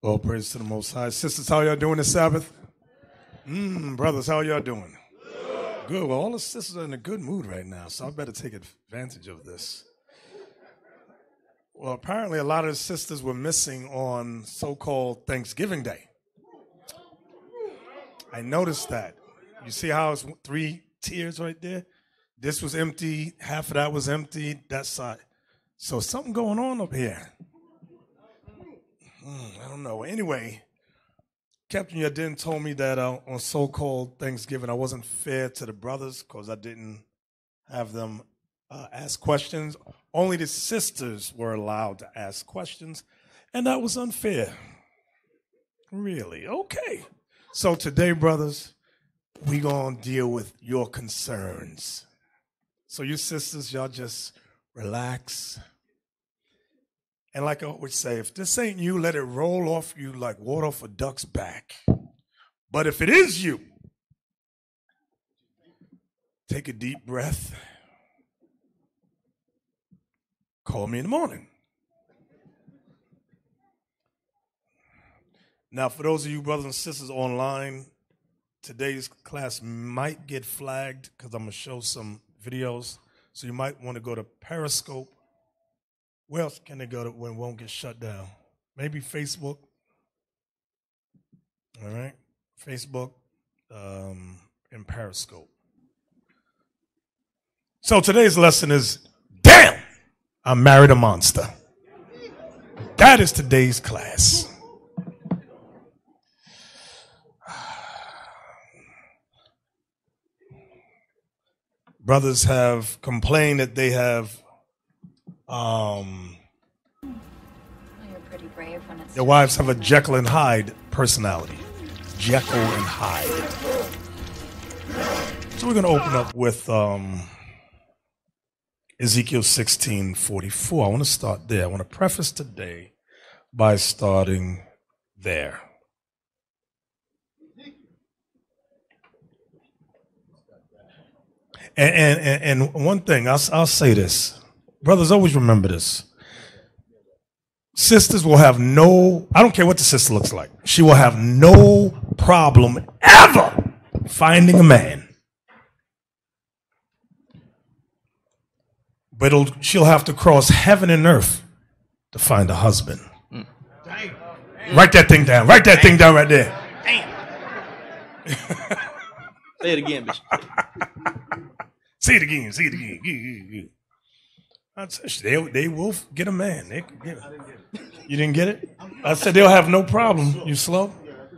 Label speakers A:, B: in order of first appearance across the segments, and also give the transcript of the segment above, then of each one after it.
A: All praise to the Most High. Sisters, how y'all doing this Sabbath? Mm, brothers, how y'all doing? Good. Well, all the sisters are in a good mood right now, so I better take advantage of this. Well, apparently, a lot of the sisters were missing on so called Thanksgiving Day. I noticed that. You see how it's three tiers right there? This was empty, half of that was empty, that side. So something going on up here. Hmm, I don't know. Anyway, Captain Yadin told me that uh, on so-called Thanksgiving, I wasn't fair to the brothers because I didn't have them uh, ask questions. Only the sisters were allowed to ask questions, and that was unfair. Really? Okay. So today, brothers, we gonna deal with your concerns. So you sisters, y'all just relax. And like I always say, if this ain't you, let it roll off you like water off a duck's back. But if it is you, take a deep breath. Call me in the morning. Now, for those of you brothers and sisters online, today's class might get flagged because I'm going to show some videos. So you might want to go to Periscope. Where else can they go to when won't get shut down? Maybe Facebook. All right. Facebook um, and Periscope. So today's lesson is damn, I married a monster. That is today's class. brothers have complained that they have um, their wives have a Jekyll and Hyde personality. Jekyll and Hyde. So we're going to open up with um, Ezekiel 16 44. I want to start there. I want to preface today by starting there. And, and, and one thing, I'll, I'll say this. Brothers, always remember this. Sisters will have no, I don't care what the sister looks like, she will have no problem ever finding a man. But she'll have to cross heaven and earth to find a husband. Mm. Write that thing down. Write that Damn. thing down right there.
B: Say it again, Bishop.
A: Say it again. Say it again. They, they will get a man. They get You didn't get it? I said they'll have no problem. You slow?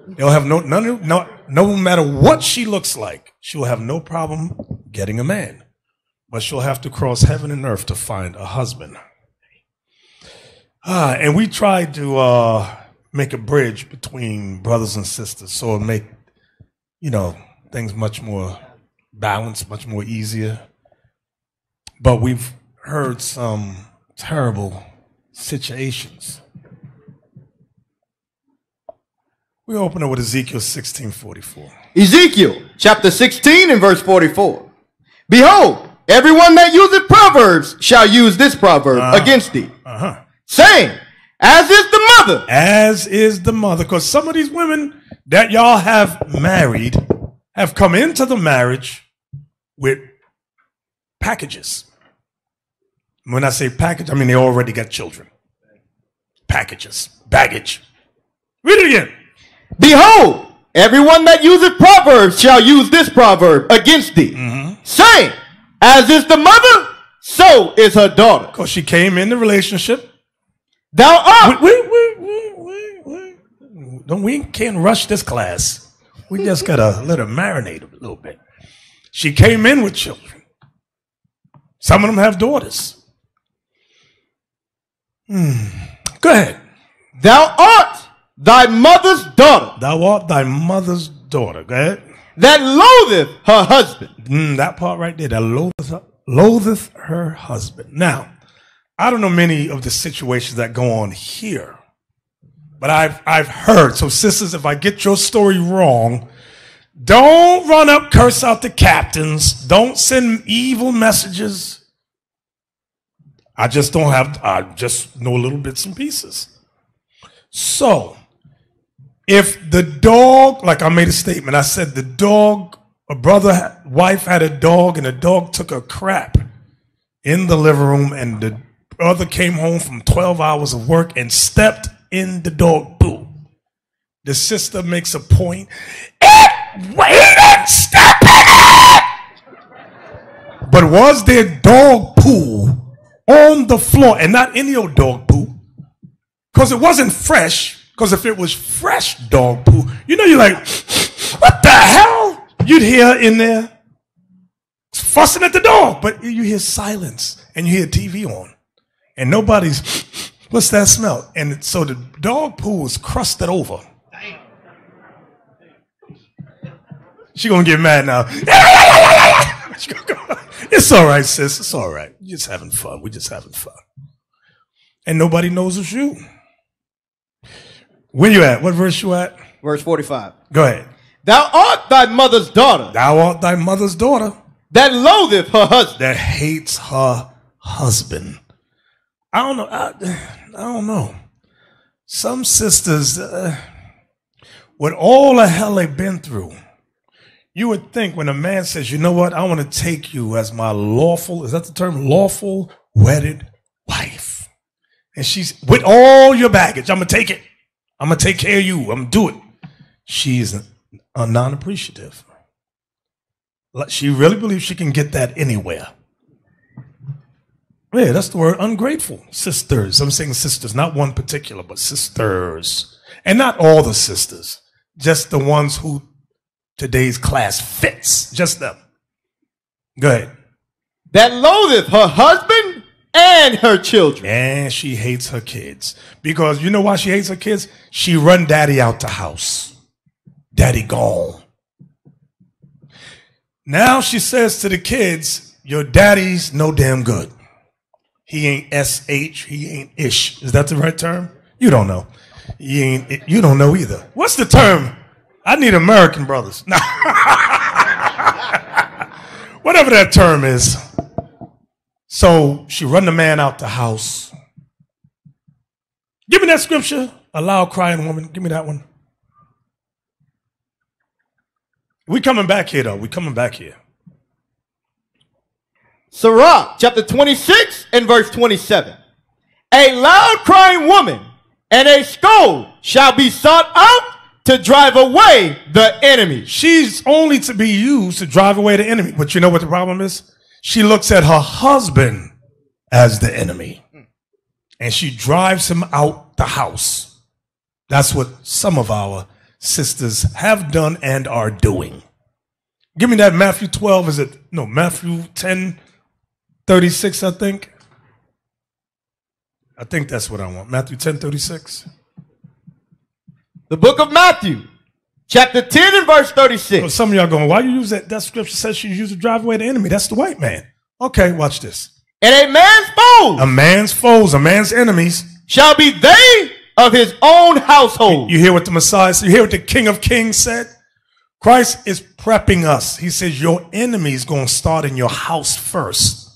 A: They'll have no none no no matter what she looks like, she'll have no problem getting a man. But she'll have to cross heaven and earth to find a husband. Ah, and we tried to uh, make a bridge between brothers and sisters so it make you know things much more balanced, much more easier. But we've heard some terrible situations. We open up with Ezekiel 16 44.
C: Ezekiel chapter 16 and verse 44. Behold, everyone that useth proverbs shall use this proverb uh-huh. against thee, uh-huh. saying, As is the mother.
A: As is the mother. Because some of these women that y'all have married have come into the marriage with packages. When I say package, I mean they already got children. Packages, baggage. Read it again.
C: Behold, everyone that useth proverbs shall use this proverb against thee, mm-hmm. saying, As is the mother, so is her daughter.
A: Because she came in the relationship.
C: Thou art.
A: Wait, wait, wait, wait, wait. Don't, we can't rush this class. We just gotta let her marinate a little bit. She came in with children. Some of them have daughters. Hmm. Go ahead.
C: Thou art thy mother's daughter.
A: Thou art thy mother's daughter. Go ahead.
C: That loatheth her husband.
A: Mm, that part right there. That loatheth, loatheth her husband. Now, I don't know many of the situations that go on here. But I've, I've heard. So, sisters, if I get your story wrong, don't run up, curse out the captains. Don't send evil messages. I just don't have, I just know little bits and pieces. So, If the dog, like I made a statement, I said the dog, a brother, wife had a dog, and the dog took a crap in the living room, and the brother came home from 12 hours of work and stepped in the dog poo. The sister makes a point. It waited, step in it! But was there dog poo on the floor and not any old dog poo? Because it wasn't fresh. Because if it was fresh dog poo, you know, you're like, what the hell? You'd hear in there fussing at the dog, but you hear silence and you hear TV on and nobody's, what's that smell? And so the dog poo was crusted over. She gonna get mad now. it's all right, sis. It's all right. We're just having fun. We're just having fun. And nobody knows it's you. Where you at? What verse you at?
C: Verse 45.
A: Go ahead.
C: Thou art thy mother's daughter
A: Thou art thy mother's daughter
C: that loatheth her husband.
A: that hates her husband. I don't know. I, I don't know. Some sisters, uh, with all the hell they've been through, you would think when a man says, you know what, I want to take you as my lawful, is that the term? Lawful wedded wife. And she's with all your baggage. I'm going to take it. I'm going to take care of you. I'm going to do it. She's non appreciative. She really believes she can get that anywhere. Yeah, that's the word ungrateful. Sisters. I'm saying sisters, not one particular, but sisters. And not all the sisters, just the ones who today's class fits. Just them. Go ahead.
C: That loatheth her husband and her children.
A: And she hates her kids. Because you know why she hates her kids? She run daddy out the house. Daddy gone. Now she says to the kids, your daddy's no damn good. He ain't SH, he ain't ish. Is that the right term? You don't know. He ain't you don't know either. What's the term? I need American brothers. Whatever that term is. So she run the man out the house. Give me that scripture. A loud crying woman. Give me that one. We coming back here though. We coming back here.
C: Sirach, chapter 26 and verse 27. A loud crying woman and a scold shall be sought out to drive away the enemy.
A: She's only to be used to drive away the enemy. But you know what the problem is? She looks at her husband as the enemy. And she drives him out the house. That's what some of our sisters have done and are doing. Give me that Matthew 12. Is it? No, Matthew 10, 36, I think. I think that's what I want. Matthew 10, 36.
C: The book of Matthew, chapter 10 and verse 36.
A: So some of y'all going, why you use that? That scripture says she used to drive away the enemy. That's the white man. Okay, watch this.
C: And a man's foes
A: A man's foes, a man's enemies.
C: shall be they of his own household.
A: You hear what the Messiah said? You hear what the King of Kings said? Christ is prepping us. He says, Your enemy is going to start in your house first.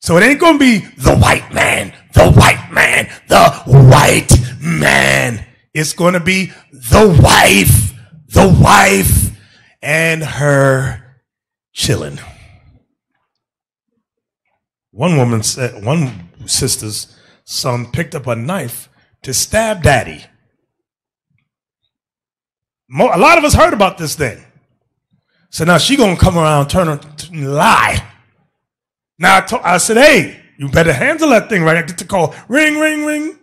A: So it ain't going to be the white man, the white man, the white man. It's going to be the wife, the wife, and her chilling. One woman said, one sister's son picked up a knife to stab daddy. A lot of us heard about this thing. So now she gonna come around, turn her lie. Now I, I said, hey, you better handle that thing right. I get the call, ring, ring, ring.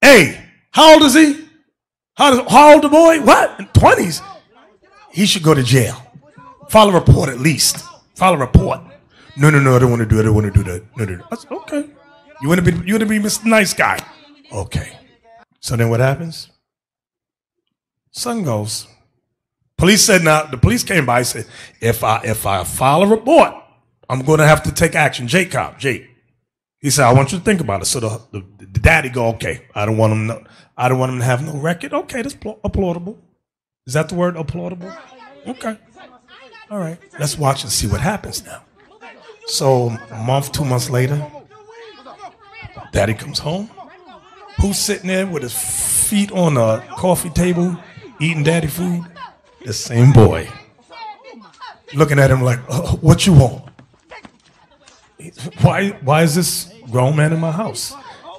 A: Hey, how old is he? How, how old the boy? What? Twenties. He should go to jail. File a report at least. File a report. No, no, no. I don't want to do it. I don't want to do that. No, no, no. I said, okay. You want to be? You want to be Mr. Nice Guy? Okay. So then what happens? Son goes. Police said now the police came by and said if I if I file a report, I'm going to have to take action. Jake Cobb, Jake. He said I want you to think about it. So the, the, the daddy go okay. I don't want him. No, I don't want him to have no record. Okay, that's pl- applaudable. Is that the word applaudable? Okay. All right. Let's watch and see what happens now. So a month, two months later, daddy comes home. Who's sitting there with his feet on a coffee table, eating daddy food. The same boy. Looking at him like, uh, what you want? Why, why is this grown man in my house?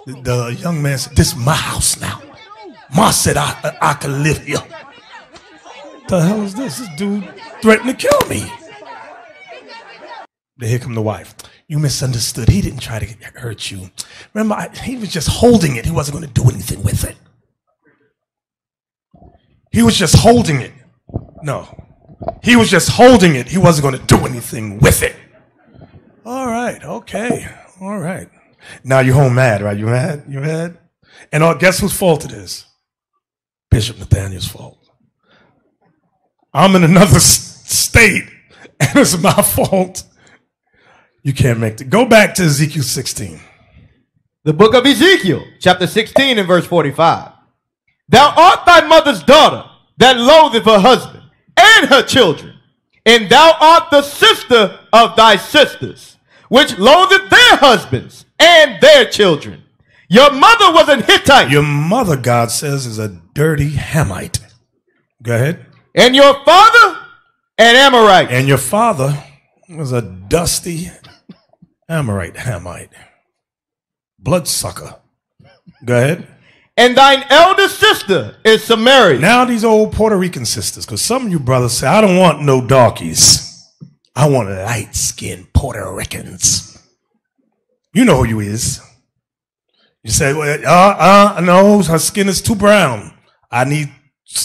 A: The young man said, this is my house now. Ma said I, I, could live here. The hell is this? This dude threatened to kill me. Then here come the wife. You misunderstood. He didn't try to hurt you. Remember, I, he was just holding it. He wasn't going to do anything with it. He was just holding it. No. He was just holding it. He wasn't going to do anything with it. All right. Okay. All right. Now you're home mad, right? You mad? You mad? And uh, guess whose fault it is? Bishop Nathanyel's fault. I'm in another state, and it's my fault. You can't make it. Go back to Ezekiel 16.
C: The book of Ezekiel, chapter 16 and verse 45. Thou art thy mother's daughter that loatheth her husband and her children, and thou art the sister of thy sisters, which loatheth their husbands and their children. Your mother was an Hittite.
A: Your mother, God says, is a dirty Hamite. Go ahead.
C: And your father, an Amorite.
A: And your father was a dusty Amorite, Hamite. Bloodsucker. Go ahead.
C: And thine elder sister is Samaria.
A: Now these old Puerto Rican sisters, because some of you brothers say, I don't want no darkies. I want light skinned Puerto Ricans. You know who you is. You say, well, uh, uh, no, her skin is too brown. I need,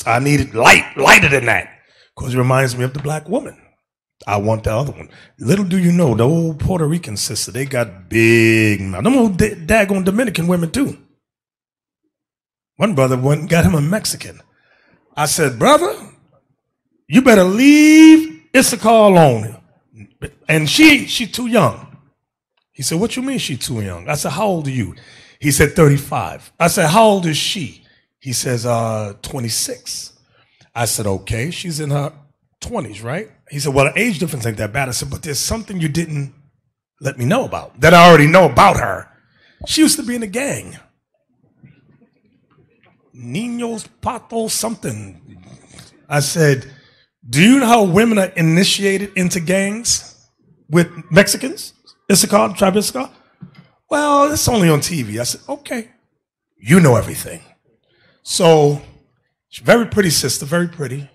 A: I need it light, lighter than that. Because it reminds me of the black woman. I want the other one. Little do you know, the old Puerto Rican sister, they got big mouth. Them old daggone Dominican women too. One brother went got him a Mexican. I said, brother, you better leave Issachar alone. And she, she too young. He said, what you mean she too young? I said, how old are you? He said 35. I said, How old is she? He says, uh, 26. I said, Okay, she's in her 20s, right? He said, Well, the age difference ain't that bad. I said, But there's something you didn't let me know about that I already know about her. She used to be in a gang. Ninos Pato something. I said, Do you know how women are initiated into gangs with Mexicans? Issachar, tribe Issachar? Well, it's only on TV. I said, okay. You know everything. So, very pretty sister, very pretty.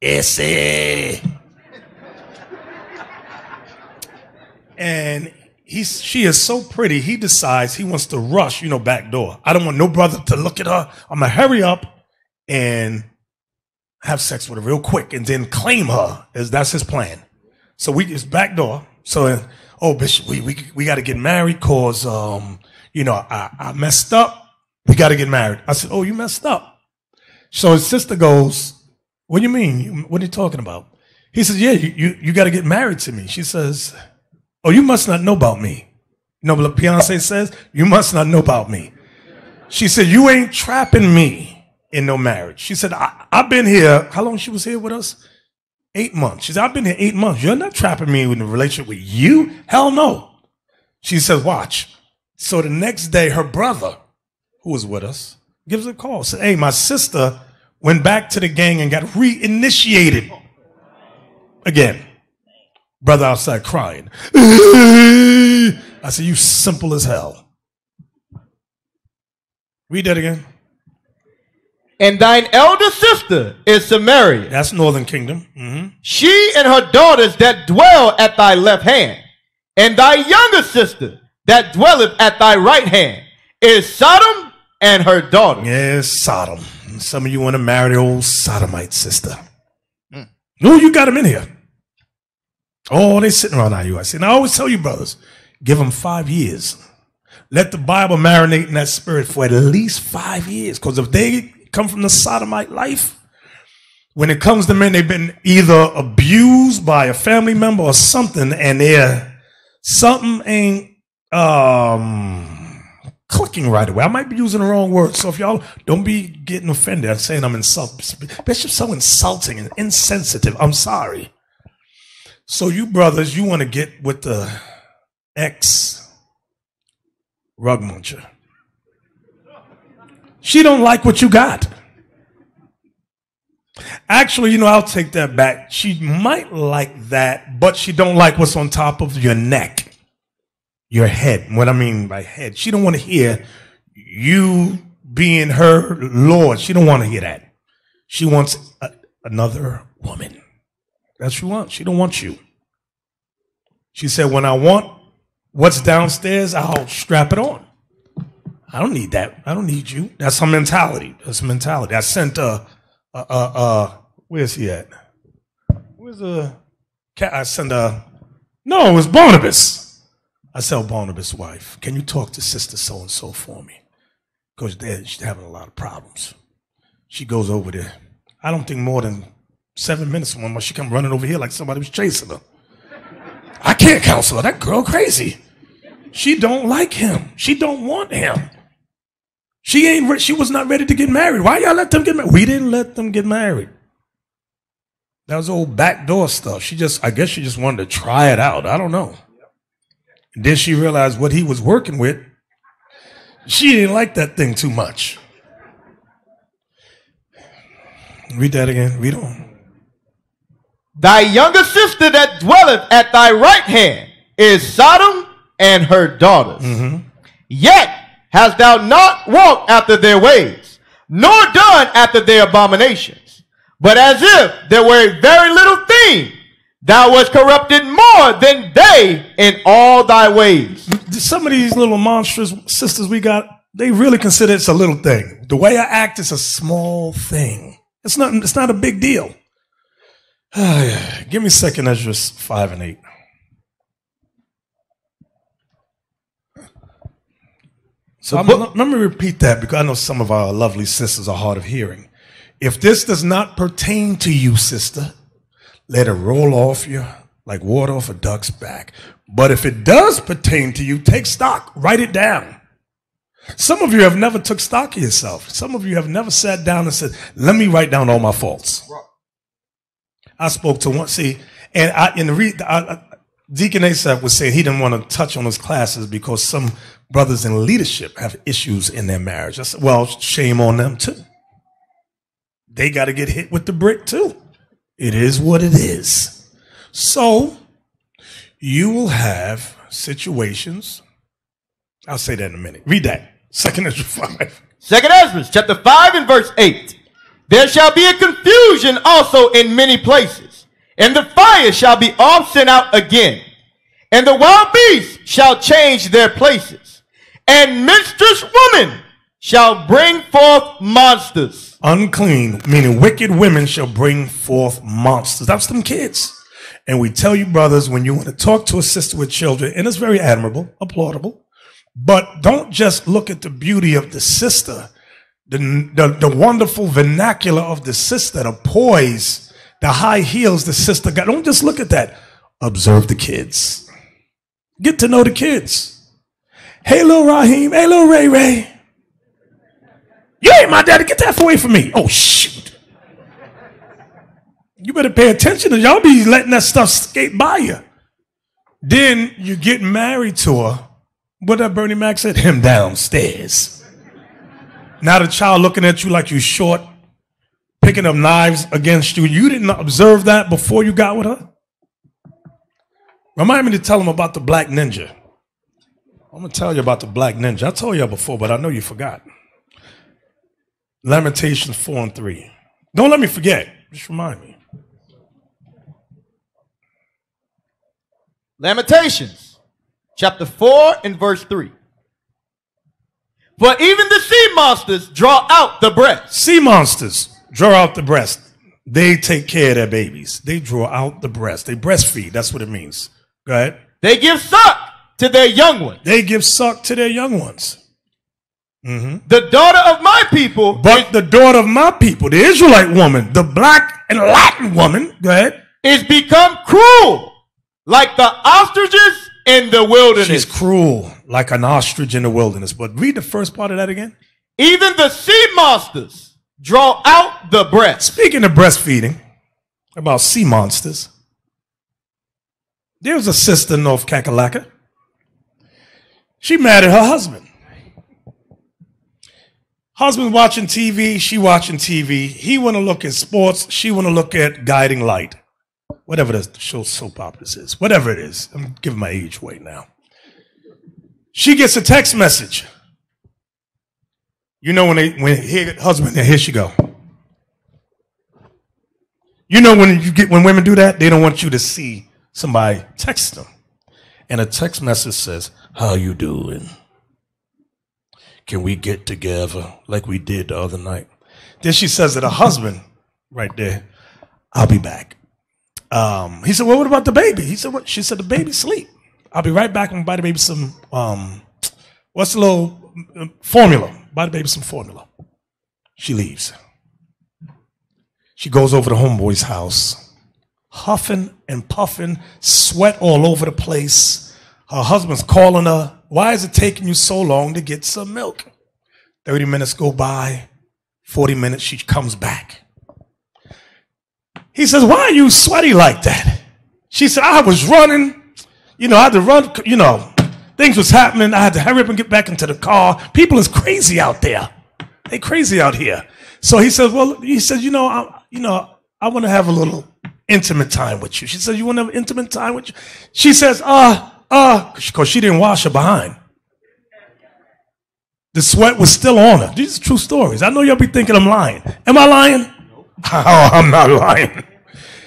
A: Issy. and he's, she is so pretty, he decides he wants to rush, you know, back door. I don't want no brother to look at her. I'm going to hurry up and have sex with her real quick and then claim her. As that's his plan. So we just back door. So oh, Bishop, we, we, we got to get married cause, um, you know, I, I messed up. We got to get married. I said, oh, you messed up. So his sister goes, what do you mean? What are you talking about? He says, yeah, you, you, you got to get married to me. She says, oh, you must not know about me. You know what Beyonce says? You must not know about me. She said, you ain't trapping me in no marriage. She said, I, have been here. How long she was here with us? Eight months. She said, I've been here eight months. You're not trapping me in a relationship with you? Hell no. She says, watch. So the next day, her brother, who was with us, gives a call. Said, hey, my sister went back to the gang and got reinitiated again. Brother outside crying. I said, you simple as hell. Read that again.
C: And thine elder sister is Samaria.
A: That's northern kingdom. Mm-hmm.
C: She and her daughters that dwell at thy left hand, and thy younger sister that dwelleth at thy right hand is Sodom and her daughter.
A: Yes, Sodom. Some of you want to marry the old sodomite sister. Mm. No, you got them in here. Oh, they sitting around now. you. I said, I always tell you, brothers, give them five years. Let the Bible marinate in that spirit for at least five years. Because if they come from the sodomite life. When it comes to men, they've been either abused by a family member or something, and they're something ain't um clicking right away. I might be using the wrong word, so if y'all don't be getting offended, I'm saying I'm insulting. Bishop's so insulting and insensitive. I'm sorry. So you brothers, you want to get with the ex rug muncher. She don't like what you got. Actually, you know, I'll take that back. She might like that, but she don't like what's on top of your neck, your head. What I mean by head, she don't want to hear you being her Lord. She don't want to hear that. She wants a, another woman. That's what she wants. She don't want you. She said, when I want what's downstairs, I'll strap it on. I don't need that. I don't need you. That's her mentality. That's her mentality. I sent a, where's he at? Where's the cat? I sent a, no, it was Barnabas. I oh, Barnabas' wife, can you talk to sister so and so for me? Because she's having a lot of problems. She goes over there. I don't think more than seven minutes from when she come running over here like somebody was chasing her. I can't counsel her. That girl crazy. She don't like him. She don't want him. She ain't. Re- she was not ready to get married. Why y'all let them get married? We didn't let them get married. That was old backdoor stuff. She just. I guess she just wanted to try it out. I don't know. And then she realized what he was working with. She didn't like that thing too much. Read that again. Read on.
C: Thy younger sister that dwelleth at thy right hand is Sodom and her daughters. Mm-hmm. Yet hast thou not walked after their ways, nor done after their abominations. But as if there were a very little thing, thou wast corrupted more than they in all thy ways.
A: Some of these little monstrous sisters we got, they really consider it's a little thing. The way I act is a small thing. It's not. It's not a big deal. Give me Second Ezra five and eight. So I'm- let me repeat that because I know some of our lovely sisters are hard of hearing. If this does not pertain to you, sister, let it roll off you like water off a duck's back. But if it does pertain to you, take stock, write it down. Some of you have never took stock of yourself. Some of you have never sat down and said, "Let me write down all my faults." I spoke to one. See, and I in the I, I, Deacon Asaph was saying he didn't want to touch on his classes because some brothers in leadership have issues in their marriage. I said, well, shame on them too. They got to get hit with the brick too. It is what it is. So you will have situations. I'll say that in a minute. Read that. Second Ezra five.
C: Second Ezra, chapter 5 and verse 8. There shall be a confusion also in many places, and the fire shall be oft sent out again, and the wild beasts shall change their places, and menstruous woman shall bring forth monsters.
A: unclean, meaning wicked women shall bring forth monsters. That's them kids. And we tell you, brothers, when you want to talk to a sister with children, and it's very admirable, applaudable, but don't just look at the beauty of the sister, the, the, the wonderful vernacular of the sister, the poise, the high heels the sister got. Don't just look at that. Observe the kids. Get to know the kids. Hey, little Raheem. Hey, little Ray Ray. You ain't my daddy. Get that away from me. Oh, shoot. You better pay attention y'all be letting that stuff skate by you. Then you get married to her. What that Bernie Mac said? Him downstairs. Now the child looking at you like you short, picking up knives against you. You didn't observe that before you got with her? Remind me to tell him about the black ninja. I'm gonna tell you about the black ninja. I told y'all before, but I know you forgot. Lamentations 4 and 3. Don't let me forget. Just remind me.
C: Lamentations, chapter 4 and verse 3. For even the sea monsters draw out the breast.
A: Sea monsters draw out the breast. They take care of their babies. They draw out the breast. They breastfeed. That's what it means. Go ahead.
C: They give suck to their young ones.
A: They give suck to their young ones. Mm-hmm.
C: The daughter of my people
A: But the daughter of my people, the Israelite woman, the black and Latin woman, go ahead.
C: is become cruel like the ostriches in the wilderness.
A: She's cruel like an ostrich in the wilderness. But read the first part of that again.
C: Even the sea monsters draw out the breath.
A: Speaking of breastfeeding, about sea monsters, there was a sister in North Kakalaka. She married her husband. Husband watching TV, she watching TV. He want to look at sports, she want to look at Guiding Light. Whatever the show soap operas is, whatever it is. I'm giving my age away now. She gets a text message. You know when they when husband and here she go. You know when you get when women do that, they don't want you to see somebody text them. And a text message says, How you doing? Can we get together like we did the other night? Then she says to the husband, right there, I'll be back. Um, he said, Well, what about the baby? He said, What? She said, The baby sleep. I'll be right back and buy the baby some um, what's the little uh, formula? Buy the baby some formula. She leaves. She goes over to homeboy's house, huffing and puffing, sweat all over the place. Her husband's calling her. Why is it taking you so long to get some milk? 30 minutes go by, 40 minutes, she comes back. He says, Why are you sweaty like that? She said, I was running. You know, I had to run, you know, things was happening. I had to hurry up and get back into the car. People is crazy out there. They crazy out here. So he says, well, he says, you know, I, you know, I want to have a little intimate time with you. She says, you want to have intimate time with you? She says, uh, uh, because she didn't wash her behind. The sweat was still on her. These are true stories. I know y'all be thinking I'm lying. Am I lying? Oh, I'm not lying.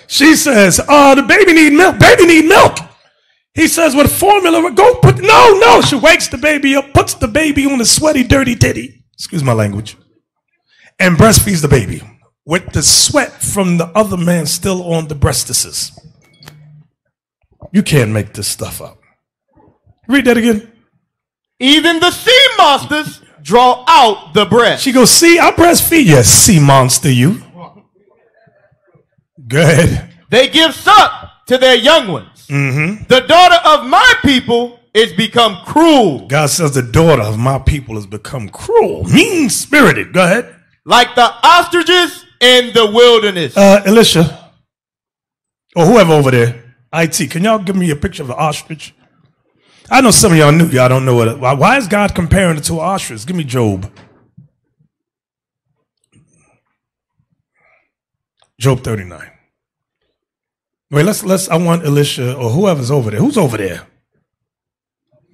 A: She says, uh, the baby need milk. Baby need milk. He says, with formula, go put, no, no. She wakes the baby up, puts the baby on the sweaty, dirty titty. Excuse my language. And breastfeeds the baby with the sweat from the other man still on the breastises. You can't make this stuff up. Read that again.
C: Even the sea monsters draw out the breast.
A: She goes, see, I breastfeed you, sea monster, you. Good.
C: They give suck to their young ones.
A: Mm-hmm.
C: The daughter of my people is become cruel,
A: God says the daughter of my people has become cruel, mean spirited. Go ahead.
C: like the ostriches in the wilderness.
A: Uh, Elisha, or whoever over there, IT, can y'all give me a picture of an ostrich? I know some of y'all knew. Y'all don't know what. Why, is God comparing it to an ostrich? Give me Job. Job 39. Wait, let's let's. I want Elisha or whoever's over there. Who's over there?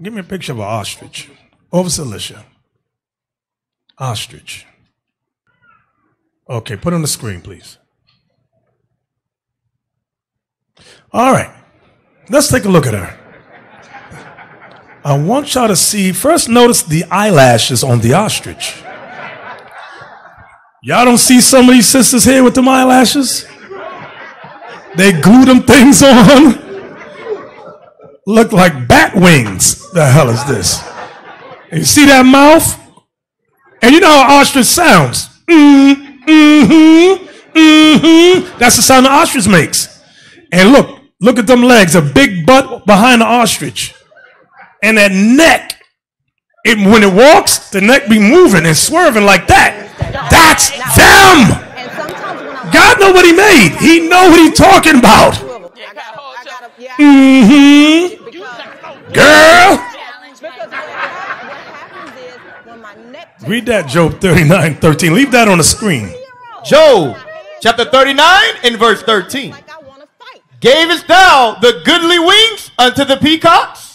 A: Give me a picture of an ostrich. Over to Elisha. Ostrich. Okay, put on the screen, please. All right, let's take a look at her. I want y'all to see, first notice the eyelashes on the ostrich. Y'all don't see some of these sisters here with them eyelashes? They glue them things on. Look like bat wings. The hell is this? And you see that mouth? And you know how ostrich sounds. Mm, mm-hmm, mm-hmm. That's the sound the ostrich makes. And look, look at them legs, a big butt behind the ostrich. And that neck, it, when it walks, the neck be moving and swerving like that. That's them.
D: And sometimes when I'm
A: God know what he made. He know what he talking about.
D: I gotta, I gotta, yeah.
A: Mm-hmm. Girl.
D: because what, hap- what happens is when my neck
A: Read that Job 39, 13. Leave that on the screen.
C: Job chapter 39 and verse 13.
D: like I want to fight.
C: Gavest thou the goodly wings unto the peacocks?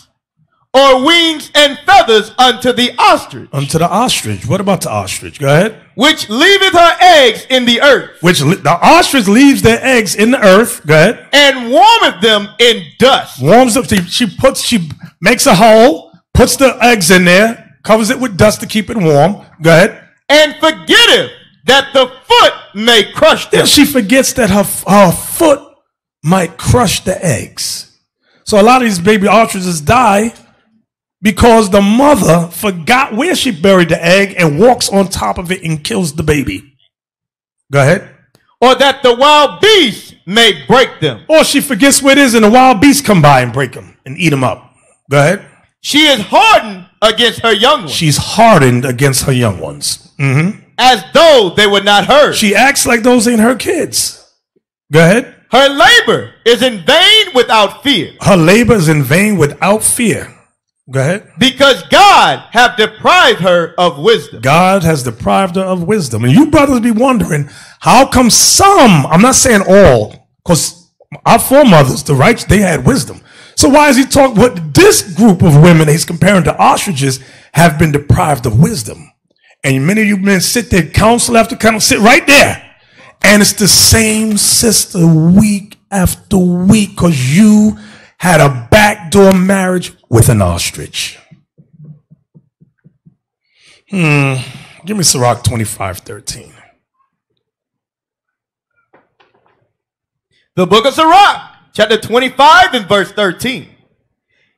C: Or wings and feathers unto the ostrich,
A: Unto the ostrich. What about the ostrich? Go ahead.
C: which leaveth her eggs in the earth,
A: Which the ostrich leaves their eggs in the earth. Go ahead.
C: and warmeth them in dust?
A: Warms up. She, puts. She makes a hole. Puts the eggs in there. Covers it with dust to keep it warm. Go ahead.
C: And forgetteth that the foot may crush them.
A: She forgets that her her foot might crush the eggs. So a lot of these baby ostriches die because the mother forgot where she buried the egg and walks on top of it and kills the baby. Go ahead.
C: Or that the wild beast may break them.
A: Or she forgets where it is and the wild beasts come by and break them and eat them up. Go ahead.
C: She is hardened against her young ones,
A: She's hardened against her young ones. hmm
C: as though they were not hers.
A: She acts like those ain't her kids. Go ahead.
C: Her labor is in vain without fear.
A: Her labor is in vain without fear. Go ahead.
C: Because God have deprived her of wisdom.
A: God has deprived her of wisdom. And you brothers be wondering, how come some, I'm not saying all, because our foremothers, the righteous, they had wisdom. So why is he talking, what this group of women he's comparing to ostriches have been deprived of wisdom. And many of you men sit there, counsel after counsel, sit right there. And it's the same sister week after week because you had a backdoor marriage with an ostrich. Hmm. Give me Sirach 25 13.
C: The book of Sirach, chapter 25 and verse 13.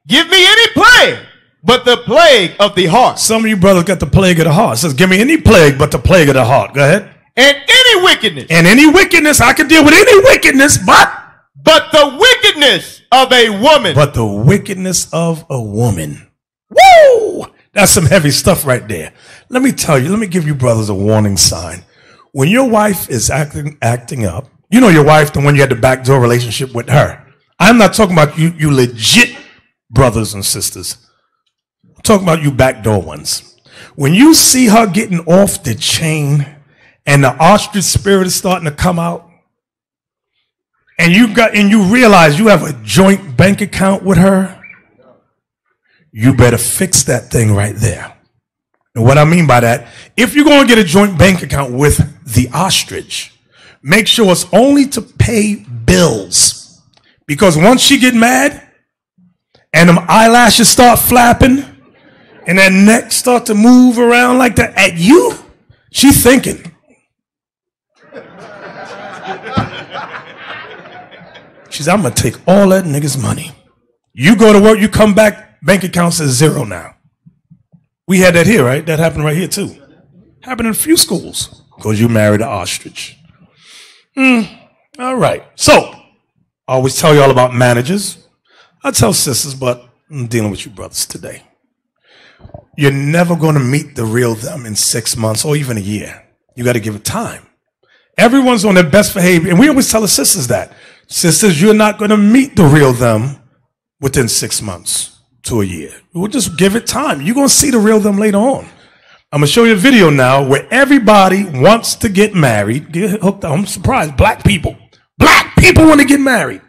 C: Give me any plague but the plague of the heart.
A: Some of you brothers got the plague of the heart. It says, Give me any plague but the plague of the heart. Go ahead.
C: And any wickedness.
A: And any wickedness, I can deal with any wickedness, but
C: but the wickedness of a woman.
A: But the wickedness of a woman. Woo! That's some heavy stuff right there. Let me tell you, let me give you brothers a warning sign. When your wife is acting acting up, you know your wife, the one you had the backdoor relationship with her. I'm not talking about you, you legit brothers and sisters. I'm talking about you backdoor ones. When you see her getting off the chain and the ostrich spirit is starting to come out, and you got and you realize you have a joint bank account with her, you better fix that thing right there. And what I mean by that, if you're going to get a joint bank account with the ostrich, make sure it's only to pay bills. Because once she get mad and them eyelashes start flapping and that neck start to move around like that at you, she thinking, She said, I'm gonna take all that nigga's money. You go to work, you come back, bank account says zero now. We had that here, right? That happened right here too. Happened in a few schools. Because you married an ostrich. Hmm. All right. So, I always tell you all about managers. I tell sisters, but I'm dealing with you brothers today. You're never going to meet the real them in six months or even a year. You got to give it time. Everyone's on their best behavior. And we always tell the sisters that. Sisters, you're not going to meet the real them within six months to a year. We'll just give it time. You're going to see the real them later on. I'm going to show you a video now where everybody wants to get married. Get hooked up. I'm surprised. Black people. Black people want to get married.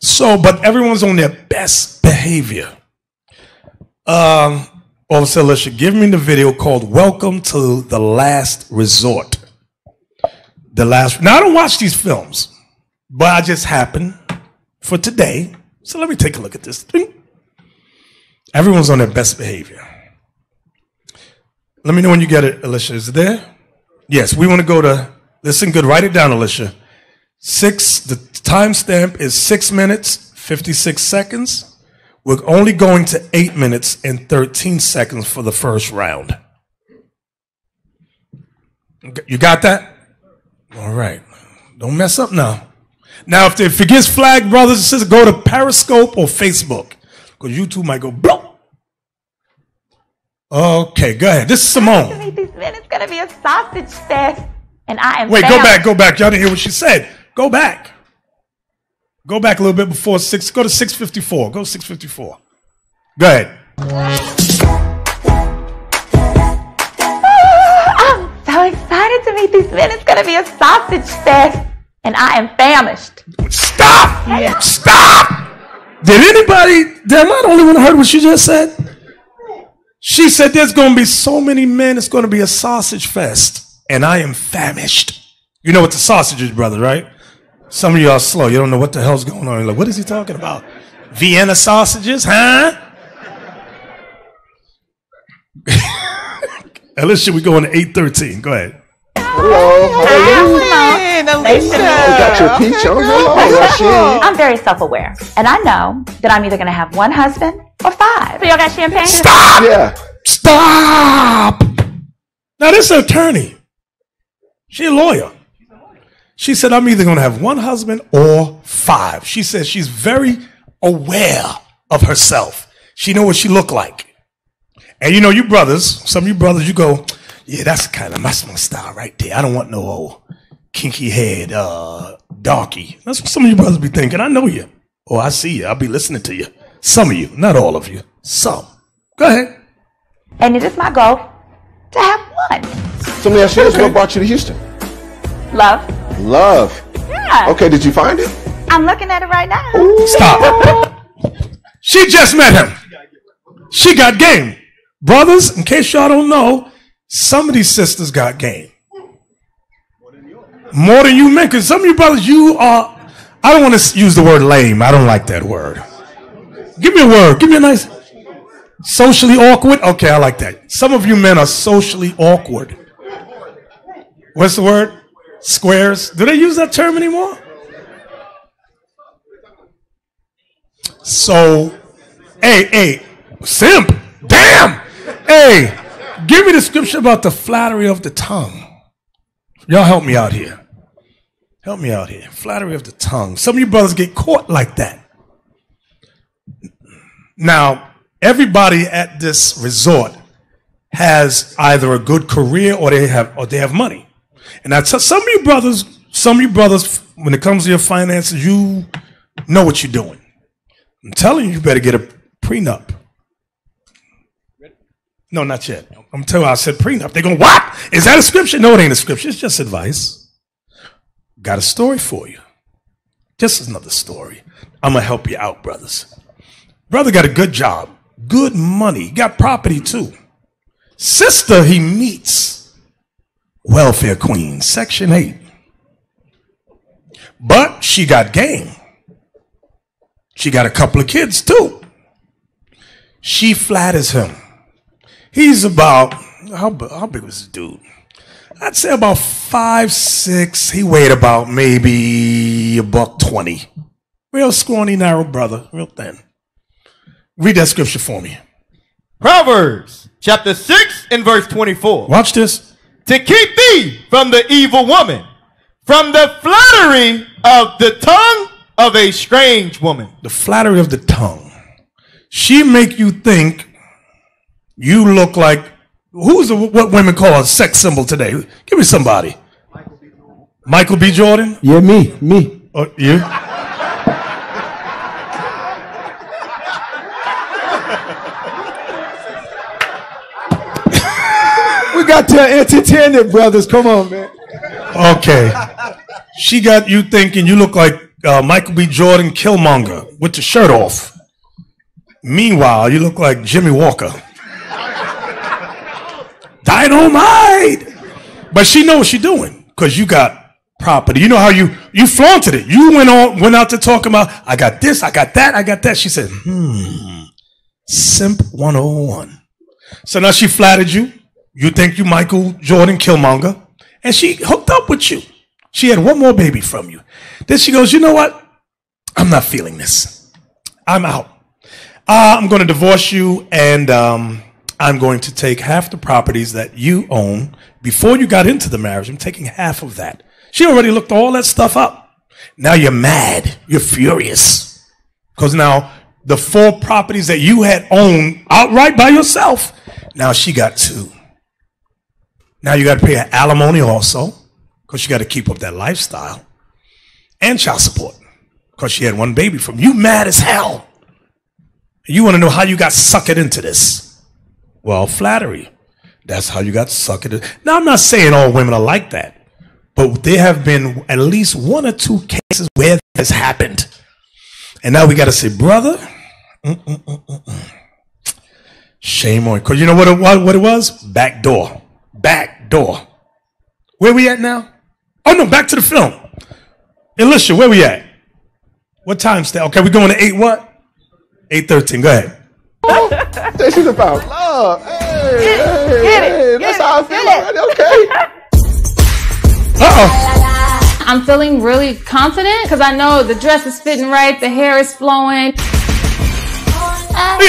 A: So, but everyone's on their best behavior. Um, Officer Alicia, give me the video called Welcome to the Last Resort. The last. Now, I don't watch these films. But I just happened for today. So let me take a look at this. Everyone's on their best behavior. Let me know when you get it, Alicia. Is it there? Yes, we want to go to, listen good, write it down, Alicia. Six, the timestamp is six minutes, 56 seconds. We're only going to eight minutes and 13 seconds for the first round. You got that? All right. Don't mess up now. Now, if, if it gets flagged, brothers and sisters, go to Periscope or Facebook because YouTube might go bloop. Okay, go ahead. This is Simone.
D: It's gonna be a sausage fest, and I am.
A: Wait, go back, go back. Y'all didn't hear what she said. Go back. Go back a little bit before six. Go to six fifty four. Go six fifty four. Go ahead.
D: Oh, I'm so excited to meet these men. It's gonna be a sausage fest and I am famished.
A: Stop! Yeah. Stop! Did anybody, am I the only one heard what she just said? She said there's going to be so many men, it's going to be a sausage fest, and I am famished. You know what the sausage is, brother, right? Some of you are slow. You don't know what the hell's going on. You're like, what is he talking about? Vienna sausages, huh? Alicia, we going to 813. Go ahead.
E: Hello,
D: Hi, Alicia.
E: You got your peach on. Hello,
D: I'm very self-aware, and I know that I'm either going to have one husband or five. So y'all got champagne?
A: Stop!
E: Yeah.
A: Stop! Now this attorney, she a lawyer. She said, I'm either going to have one husband or five. She says she's very aware of herself. She know what she look like. And you know, you brothers, some of you brothers, you go, yeah, that's kind of that's my style right there. I don't want no old kinky head uh darky. That's what some of you brothers be thinking. I know you. Oh, I see you. I'll be listening to you. Some of you, not all of you. Some. Go ahead.
D: And it is my goal to have one.
E: So let me ask you this: What brought you to Houston?
D: Love.
E: Love.
D: Yeah.
E: Okay, did you find it?
D: I'm looking at it right now.
A: Stop. She just met him. She got game. Brothers, in case y'all don't know, some of these sisters got game. More than you men, because some of you brothers, you are, I don't want to use the word lame. I don't like that word. Give me a word. Give me a nice, socially awkward. Okay, I like that. Some of you men are socially awkward. What's the word? Squares. Do they use that term anymore? So, hey, hey, simp, damn, hey, give me the scripture about the flattery of the tongue. Y'all help me out here. Help me out here. Flattery of the tongue. Some of you brothers get caught like that. Now, everybody at this resort has either a good career or they have or they have money. And I tell some of you brothers, some of you brothers, when it comes to your finances, you know what you're doing. I'm telling you, you better get a prenup. No, not yet. I'm telling you, I said prenup. They're going, what? Is that a scripture? No, it ain't a scripture. It's just advice. Got a story for you. Just another story. I'm going to help you out, brothers. Brother got a good job, good money, got property too. Sister he meets, welfare queen, section 8. But she got game. She got a couple of kids too. She flatters him. He's about how, how big was this dude? I'd say about five six. He weighed about maybe a buck twenty. Real scrawny, narrow brother, real thin. Read that scripture for me.
C: Proverbs chapter 6 and verse 24.
A: Watch this.
C: To keep thee from the evil woman, from the flattery of the tongue of a strange woman.
A: The flattery of the tongue. She make you think you look like who's the, what women call a sex symbol today? Give me somebody. Michael B. Jordan.
F: Yeah, me, me.
A: Oh, you?
F: We got to entertain it, brothers. Come on, man.
A: Okay. She got you thinking you look like uh, Michael B. Jordan Killmonger with the shirt off. Meanwhile, you look like Jimmie Walker. Dynamite! But she knows what she's doing because you got property. You know how you you flaunted it. You went on went out to talk about I got this, I got that, I got that. She said, hmm, simp 101. So now she flattered you. You think you Michael Jordan Killmonger, and she hooked up with you. She had one more baby from you. Then she goes, you know what? I'm not feeling this. I'm out. Uh, I'm going to divorce you, and um, I'm going to take half the properties that you own before you got into the marriage. I'm taking half of that. She already looked all that stuff up. Now you're mad. You're furious. Because now the four properties that you had owned outright by yourself, now she got two. Now you got to pay her alimony also, because you got to keep up that lifestyle, and child support, because she had one baby from you. Mad as hell. You want to know how you got suckered into this? Well, flattery. That's how you got suckered. Now, I'm not saying all women are like that, but there have been at least one or two cases where this happened. And now we got to say, brother, mm-mm-mm-mm-mm. shame on you. Because you know what it, was, what it was? Back door. Back door. Where we at now? Oh, no, back to the film. Alicia, where we at? What time stay? Okay, we going to 8 what? 8.13. Go ahead.
E: This is about love. Hey, hey,
D: get it,
E: hey,
D: get
E: that's
D: it,
E: how I feel
D: get it.
E: already. Okay.
A: Uh-oh.
G: I'm feeling really confident because I know the dress is fitting right, the hair is flowing.
A: Look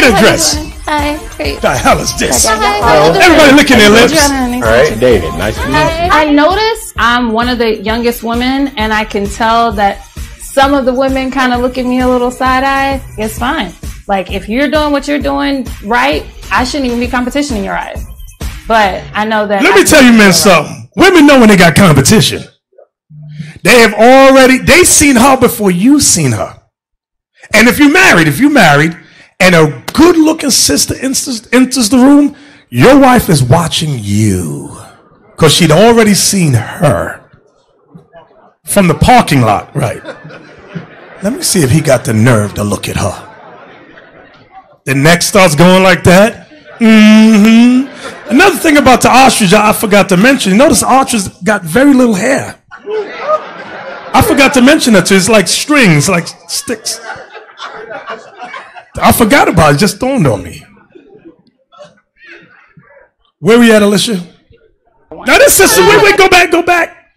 A: at the dress.
G: Hi, great.
A: The hell is this?
G: Hi.
A: Everybody licking their lips.
E: All right, David. Nice to meet you.
G: I notice I'm one of the youngest women, and I can tell that some of the women kind of look at me a little side eye. It's fine. Like if you're doing what you're doing right, I shouldn't even be competition in your eyes. But I know that.
A: Let
G: I
A: me tell you, men,
G: it right.
A: something. Women know when they got competition. They have already, they seen her before you seen her. And if you married, if you married, and a good looking sister enters, enters the room, your wife is watching you because she'd already seen her from the parking lot, right? Let me see if he got the nerve to look at her. The neck starts going like that. Mm-hmm. Another thing about the ostrich I forgot to mention. Notice ostrich got very little hair. I forgot to mention that too. It's like strings, like sticks. I forgot about it. it just dawned on me. Where we at, Alicia? Now this sister, wait, wait, go back, go back.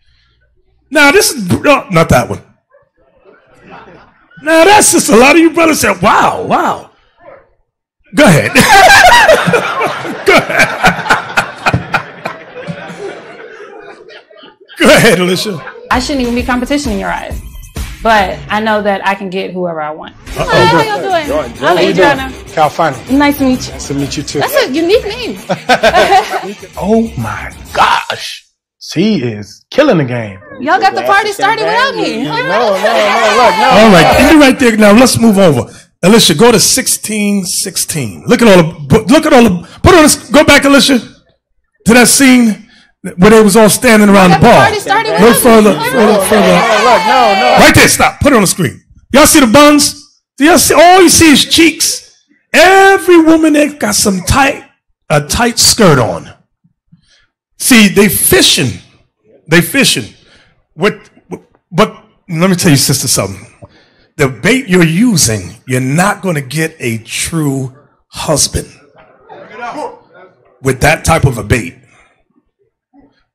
A: Now this is oh, not that one. Now that's just a lot of you brothers said, wow, wow. Go ahead. go ahead. go ahead, Alicia.
G: I shouldn't even be competition in your eyes. But I know that I can get whoever I want.
F: Uh-oh.
G: Hi, how y'all doing? I'm
F: How you
G: Adriana.
F: doing? Calfani.
G: Nice to meet you.
F: Nice to meet you too.
G: That's a unique name.
F: oh my gosh. She is killing the game.
G: Y'all got the party started without me.
F: No, no, no, look, no.
A: All right, end it right there. Now let's move over. Alicia, go to sixteen sixteen. Look at all the look at all the put on this. Go back, Alicia, to that scene where they was all standing around the bar. No further, further, further.
F: Look, no, no.
A: Right there, stop. Put it on the screen. Y'all see the buns? Do y'all see? All you see is cheeks. Every woman there got some tight, a tight skirt on. See, they fishing. They fishing. What? But let me tell you, sister, something. The bait you're using, you're not going to get a true husband with that type of a bait.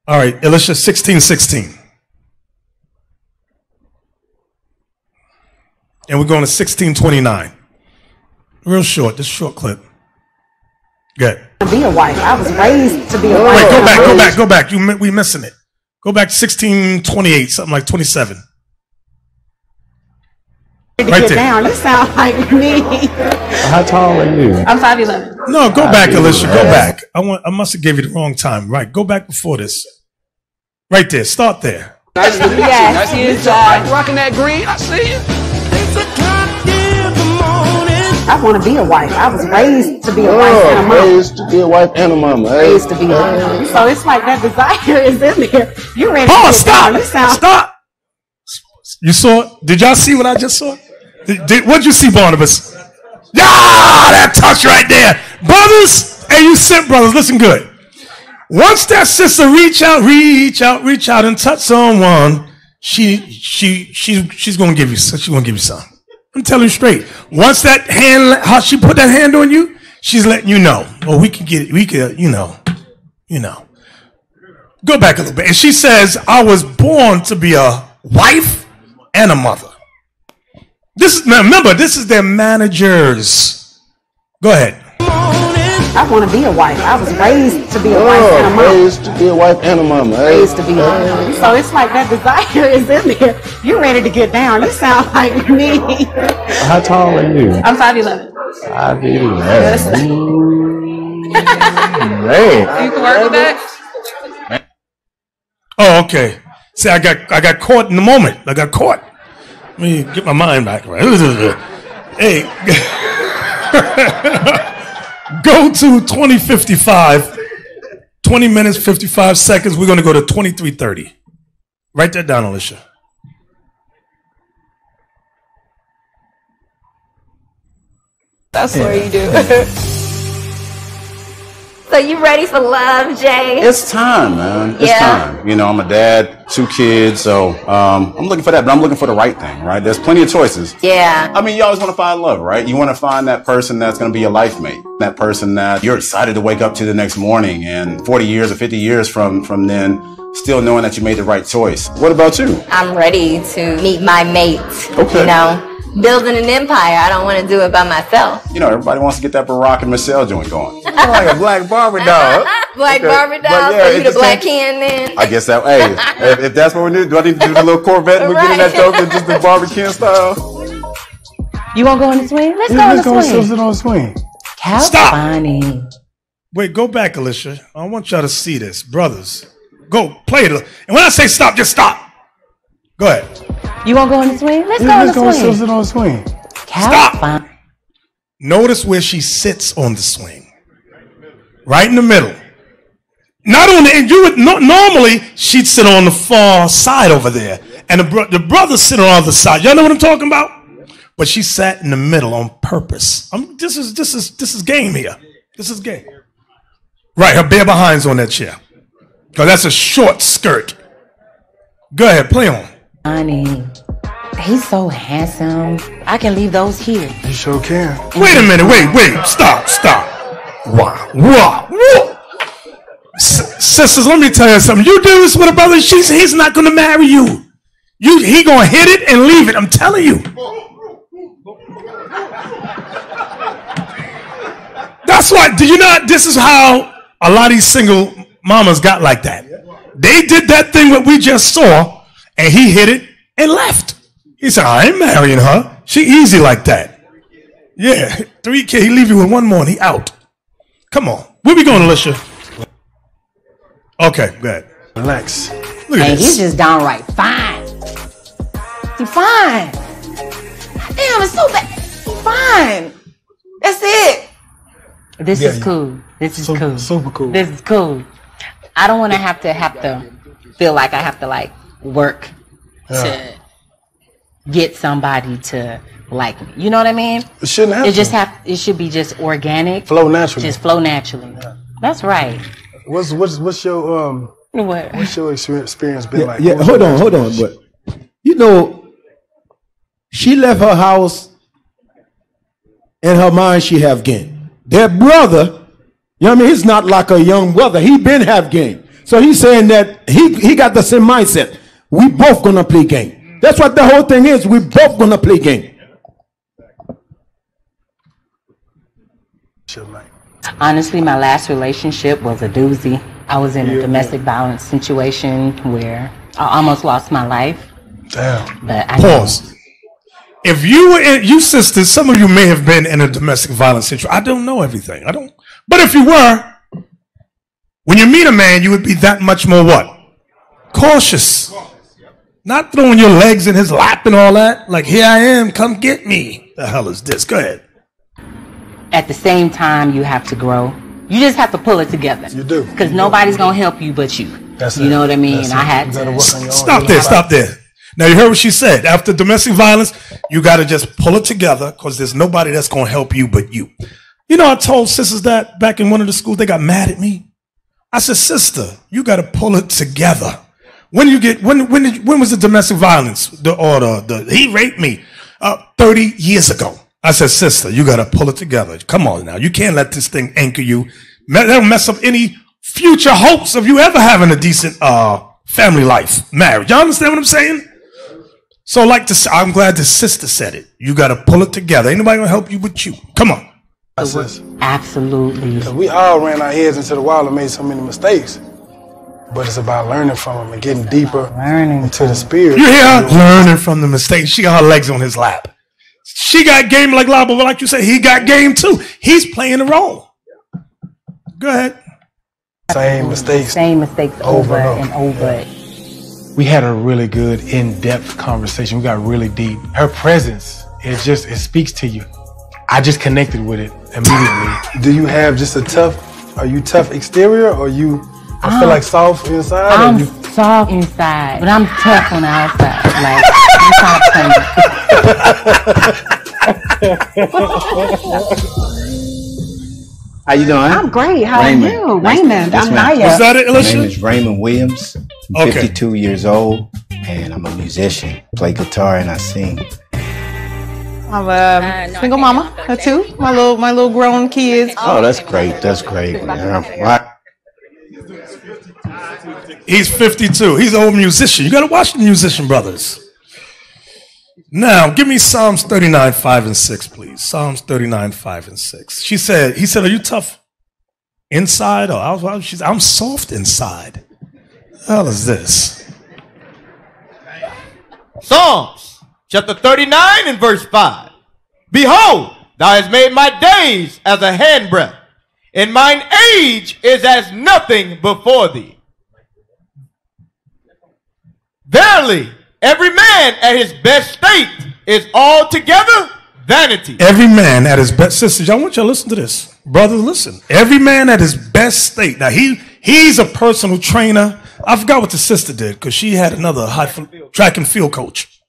A: All right, Elisha, sixteen, sixteen. And we're going to 1629. Real short, this short clip. Good.
H: To be a wife. I was raised to be a wife.
A: Wait, go back, go back, go back. You we missing it. Go back 1628, something like 27.
H: To
A: Right
H: get
A: there.
H: down. You sound like me.
E: How tall are you?
G: I'm 5'11.
A: No, go back,
E: I
A: Alicia. Go
E: yeah.
A: back. I want. I must have gave you the wrong time. Right. Go back before this. Right there. Start there.
H: Nice to yes, you Nice to meet you.
B: Rocking that green, I see you.
H: I want to be a wife. I was raised to be a wife and a
E: Oh,
H: mom.
E: raised to be a wife and a mama. Hey.
H: Raised to be. So it's like that desire is in there. You ready? to
A: Pause. Stop.
H: down. You sound.
A: Stop. You saw it? Did y'all see what I just saw? Did, what'd you see, Barnabas? Yeah, that touch right there. Brothers, and you simp brothers, listen good. Once that sister reach out, reach out, reach out and touch someone, she she she she's gonna give you she's gonna give you some. I'm telling you straight. Once that hand how she put that hand on you, she's letting you know. Well, we can get we can, you know, you know. Go back a little bit. And she says, I was born to be a wife and a mother. This is now remember, this is their managers. Go ahead.
H: I want to be a wife. I was raised to be a wife and a
E: Oh,
H: mom.
E: raised to be a wife and a mama. Hey. Eh?
H: Raised to be. So it's like that desire is in there. You're ready to get down? You sound like me.
E: How tall are you?
G: I'm 5'11.
E: I do. Man.
G: You can work with that?
A: Oh, okay. See, I got I got caught in the moment. I got caught. Let me get my mind back. Right. Hey, go to 2055. 20 minutes, 55 seconds. We're going to go to 2330. Write that down, Alicia.
G: That's what you do.
D: So you ready for love, Jay?
E: It's time, man. It's
D: Yeah.
E: time. You know, I'm a dad, two kids, so um, I'm looking for that, but I'm looking for the right thing, right? There's plenty of choices.
D: Yeah.
E: I mean, you always want to find love, right? You want to find that person that's going to be your life mate, that person that you're excited to wake up to the next morning, and 40 years or 50 years from from then, still knowing that you made the right choice. What about you?
D: I'm ready to meet my mate.
E: Okay.
D: You know, building an empire. I don't want to do it by myself.
E: You know, everybody wants to get that Barack and Michelle joint going. You're like a black Barbie doll.
D: Black
E: Okay.
D: Barbie
E: But
D: doll.
E: yeah,
D: so you the
E: just
D: black
E: can't-
D: then?
E: I guess that. Hey, if, if that's what we do, do I need to do the little Corvette and we get in that
D: Right.
E: dope and just the Barbie can style?
H: You want to go on the swing? Let's go
F: Yeah,
H: on
F: let's
H: the
F: go
H: swing.
F: sit on the swing.
H: How
A: Stop.
H: funny.
A: Wait, go back, Alicia. I want y'all to see this. Brothers, go play it. And when I say stop, just stop. Go ahead.
H: You want to go on the swing? Let's
F: Yeah,
H: go on
F: let's
H: the
F: go
H: swing.
F: sit on the swing.
A: Stop.
H: fun.
A: Notice where she sits on the swing. Right in the middle. Not on the end. You would no, normally she'd sit on the far side over there, and the, bro- the brother sit on the other side. Y'all know what I'm talking about? But she sat in the middle on purpose. I'm, this is this is this is game here. This is game. Right, her bare behind's on that chair. Cause that's a short skirt. Go ahead, play on.
H: Honey, he's so handsome. I can leave those here.
F: You sure can.
A: Wait a minute. Wait, wait. Stop. Stop. Wow. Wow. S- sisters, let me tell you something. You do this with a brother, she's he's not gonna marry you. You he gonna hit it and leave it. I'm telling you. That's why. Do you not? This is how a lot of these single mamas got like that. They did that thing that we just saw, and he hit it and left. He said, "I ain't marrying her. She easy like that." Yeah, three K. He leave you with one more, and he out. Come on, where we going, Alicia? Okay, good.
F: Relax.
A: Look at
H: And he's just downright fine. He fine. Damn, it's so bad. He fine. That's it. This
F: Yeah,
H: is cool. This is
F: Super,
H: cool.
F: super cool.
H: This is cool. I don't want to have to have to feel like I have to like work to get somebody to like me. You know what I mean?
F: It shouldn't have
H: It just have. It should be just organic.
F: flow naturally.
H: Just flow naturally. That's right.
F: What's what's what's your um
H: What?
F: what's your experience been like?
I: yeah, hold on, hold on. But you know, she left her house. In her mind, she have game. Their brother, you know what I mean? He's not like a young brother. He been have game. So he's saying that he he got the same mindset. We both gonna play game. That's what the whole thing is. We both gonna play game.
H: Honestly, my last relationship was a doozy. I was in a domestic violence situation where I almost lost my life,
F: Damn.
H: but I
A: Pause. If you were in, you sisters, some of you may have been in a domestic violence situation. I don't know everything. I don't. But if you were, when you meet a man, you would be that much more what? Cautious. Not throwing your legs in his lap and all that. Like, here I am, come get me. The hell is this? Go ahead.
H: at the same time you have to grow. You just have to pull it together.
F: You do.
H: Because nobody's gonna help you but you.
F: That's
H: you
F: it.
H: know what I mean?
F: That's
H: I had
F: gotta
H: to.
F: work on your own.
A: Stop there, stop there. Now you heard what she said. After domestic violence, you got to just pull it together because there's nobody that's going to help you but you. You know, I told sisters that back in one of the schools, they got mad at me. I said, sister, you got to pull it together. When you get when when did, when was the domestic violence the order the, the he raped me uh, 30 years ago? I said, sister, you got to pull it together. Come on now, you can't let this thing anchor you. Me- That'll mess up any future hopes of you ever having a decent uh family life, marriage. Y'all understand what I'm saying? So, like to, I'm glad the sister said it. You got to pull it together. Anybody gonna help you but you. Come on.
F: That's it.
H: Absolutely.
F: We all ran our heads into the wall and made so many mistakes. But it's about learning from them and getting deeper
H: Learning.
F: into the spirit.
A: You hear her learning from the mistakes. She got her legs on his lap. She got game like Labo, but like you said, he got game too. He's playing the role. Go ahead.
F: Same mistakes.
H: Same mistakes over,
F: Over and
H: and over.
F: We had a really good in-depth conversation. We got really deep. Her presence, it just it speaks to you. I just connected with it immediately. Do you have just a tough? Are you tough exterior, or you? I feel like soft inside.
H: I'm
F: you,
H: soft inside, but I'm tough on the outside. Like I'm trying to
J: How you doing?
H: I'm great. How
J: Raymond.
H: are you?
J: Nice
H: Raymond. I'm
J: ma'am.
H: Naya.
A: Was that it,
J: My name is Raymond Williams. I'm
A: Okay.
J: 52 years old, and I'm a musician. Play guitar and I sing.
K: I'm um, a uh, single mama of two. My little my little grown kids.
J: Oh, that's great. That's great. man. Right.
A: He's 52. He's an old musician. You got to watch the musician brothers. Now, give me Psalms 39, 5 and 6, please. Psalms 39, 5 and 6. She said, he said, are you tough inside or outside? She's, I'm soft inside. The hell is this?
C: Psalms chapter 39 and verse 5. Behold, thou hast made my days as a handbreadth, and mine age is as nothing before thee. Verily, every man at his best state is altogether vanity.
A: Every man at his best, sisters, I want you to listen to this. Brothers, listen. Every man at his best state. Now, he he's a personal trainer. I forgot what the sister did because she had another high track and field coach.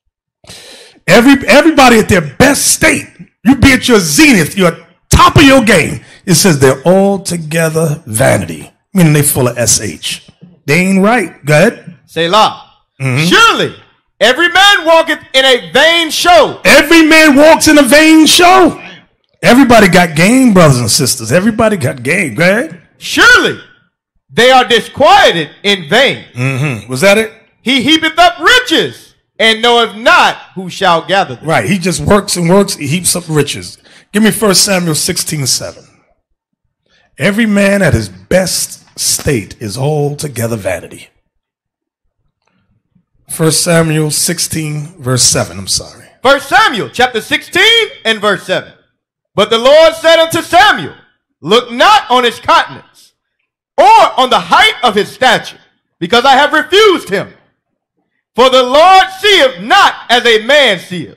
A: Every everybody at their best state, you be at your zenith, you're at top of your game. It says they're all together vanity, meaning they full of sh. They ain't right. Go ahead.
C: Selah. Surely every man walketh in a vain show.
A: Every man walks in a vain show. Everybody got game, brothers and sisters. Everybody got game. Go ahead.
C: Surely they are disquieted in vain.
A: Mm-hmm. Was that it?
C: He heapeth up riches and knoweth not who shall gather them.
A: Right. He just works and works. He heaps up riches. Give me 1 Samuel 16 7. Every man at his best state is altogether vanity. 1 Samuel 16, verse 7. I'm sorry.
C: First Samuel chapter 16 and verse 7. But the Lord said unto Samuel, Look not on his countenance or on the height of his stature, because I have refused him. For the Lord seeth not as a man seeth.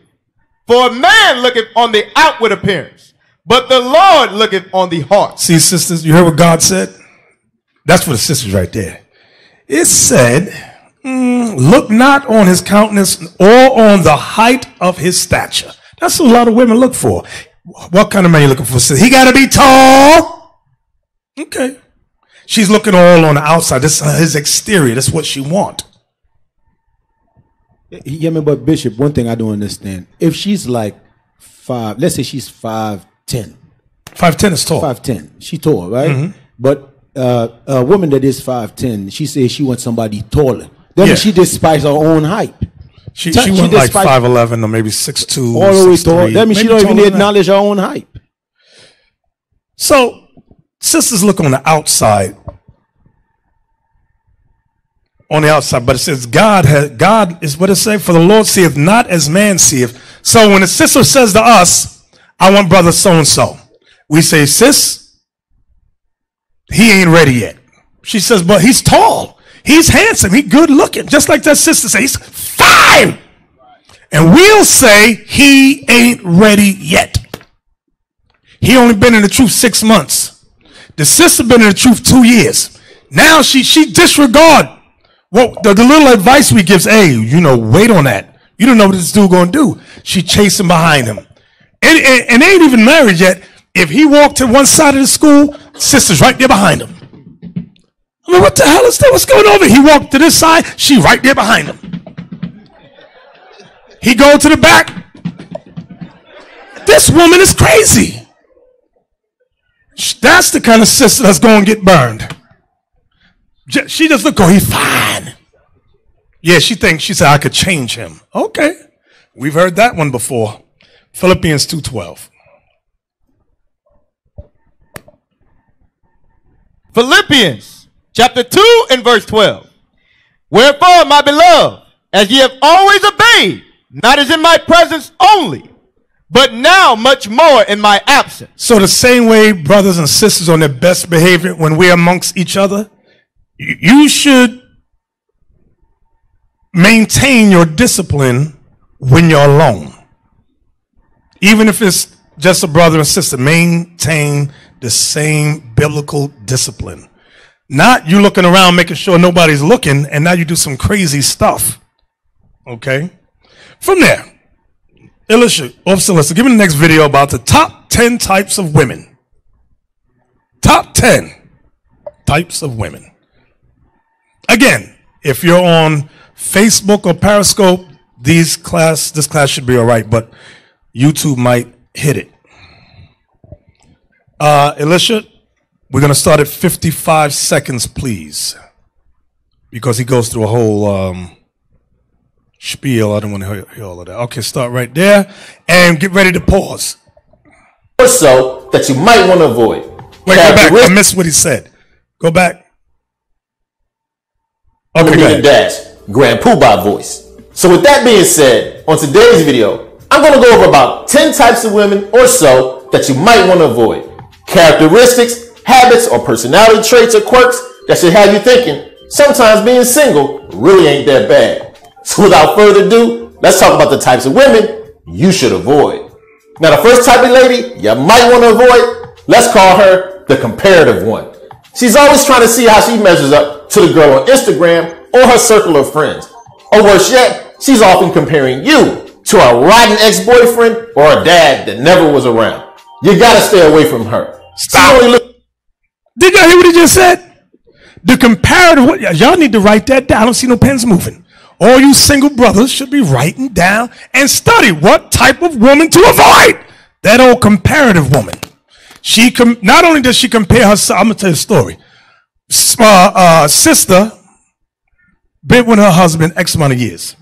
C: For a man looketh on the outward appearance, but the Lord looketh on the heart.
A: See, sisters, you heard what God said? That's for the sisters right there. It said, mm, Look not on his countenance or on the height of his stature. That's what a lot of women look for. What kind of man you looking for? He got to be tall. Okay. She's looking all on the outside. This is his exterior. That's what she want.
I: Yeah, man, but Bishop, one thing I don't understand. If she's like five, let's say she's five ten.
A: Five ten is tall.
I: Five ten. She tall, right?
A: Mhm.
I: But uh, a woman that is five ten, she says she wants somebody taller. Then
A: Yeah.
I: she despise her own height.
A: She,
I: Ta-
A: she went like 5'11 or maybe 6'2.
I: all the way
A: 6'3",
I: tall. That means she don't even
A: taller than that.
I: acknowledge her own height.
A: So, sisters look on the outside. On the outside, but it says God has God is what it say. For the Lord seeth not as man seeth. So when a sister says to us, "I want brother so and so," we say, "Sis, he ain't ready yet." She says, "But he's tall, he's handsome, he good looking," just like that sister says, "He's fine," and we'll say he ain't ready yet. He only been in the truth six months. The sister been in the truth two years. Now she she disregard what the, the little advice we gives. Hey, you know, wait on that. You don't know what this dude gonna do. She chasing behind him, and, and, and they ain't even married yet. If he walked to one side of the school, sister's right there behind him. I mean, what the hell is that? What's going on? He walked to this side, she right there behind him. He go to the back. This woman is crazy. That's the kind of sister that's going to get burned. She just look, oh, he's fine. Yeah, she thinks, she said, I could change him. Okay. We've heard that one before. Philippians 2.12.
C: Philippians chapter 2 and verse 12. Wherefore, my beloved, as ye have always obeyed, not as in my presence only, but now much more in my absence.
A: So the same way brothers and sisters on their best behavior when we're amongst each other, you should maintain your discipline when you're alone. Even if it's just a brother and sister, maintain the same biblical discipline. Not you looking around making sure nobody's looking and now you do some crazy stuff. Okay? From there, Elisha, Officer give me the next video about the top 10 types of women. Top 10 types of women. Again, if you're on Facebook or Periscope, these class, this class should be all right, but YouTube might hit it. Uh, Elisha, we're going to start at 55 seconds, please. Because he goes through a whole um, spiel. I don't want to hear, hear all of that. Okay, start right there. And get ready to pause.
L: or so that you might want to avoid.
A: Wait, go back. I missed what he said. Go back.
L: Okay,
A: go ahead.
L: Dash, Grand Poobah voice. So with that being said, on today's video, I'm going to go over about 10 types of women or so that you might want to avoid. Characteristics, habits, or personality traits or quirks that should have you thinking sometimes being single really ain't that bad. So without further ado, let's talk about the types of women you should avoid. Now, the first type of lady you might want to avoid, let's call her the comparative one. She's always trying to see how she measures up to the girl on Instagram or her circle of friends. Or worse yet, she's often comparing you to a rotten ex-boyfriend or a dad that never was around. You gotta stay away from her.
A: Stop. Did y'all hear what he just said? The comparative, y'all need to write that down. I don't see no pens moving. All you single brothers should be writing down and study what type of woman to avoid. That old comparative woman. She com- not only does she compare herself, I'm gonna tell you a story. Uh, uh, sister been with her husband X amount of years.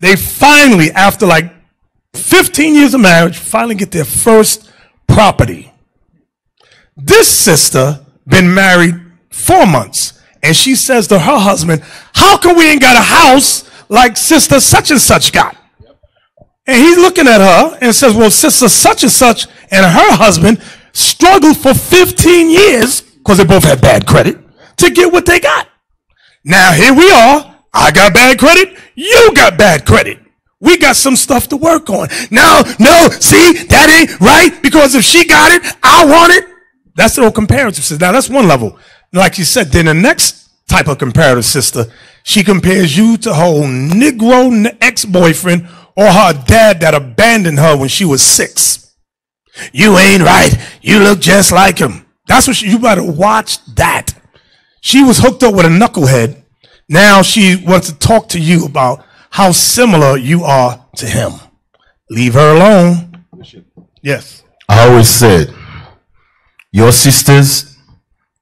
A: They finally, after like 15 years of marriage, finally get their first property. This sister been married four months, and she says to her husband, "How come we ain't got a house like sister such and such got?" And he's looking at her and says, "Well, sister such and such and her husband struggled for 15 years because they both had bad credit to get what they got. Now here we are. I got bad credit. You got bad credit. We got some stuff to work on. No, no, see, that ain't right because if she got it, I want it. That's the old comparative sister. Now that's one level. Like you said, then the next type of comparative sister, she compares you to her old Negro ex-boyfriend or her dad that abandoned her when she was six. You ain't right. You look just like him. That's what she, you better watch that. She was hooked up with a knucklehead. Now she wants to talk to you about how similar you are to him. Leave her alone. Yes.
M: I always said, your sisters,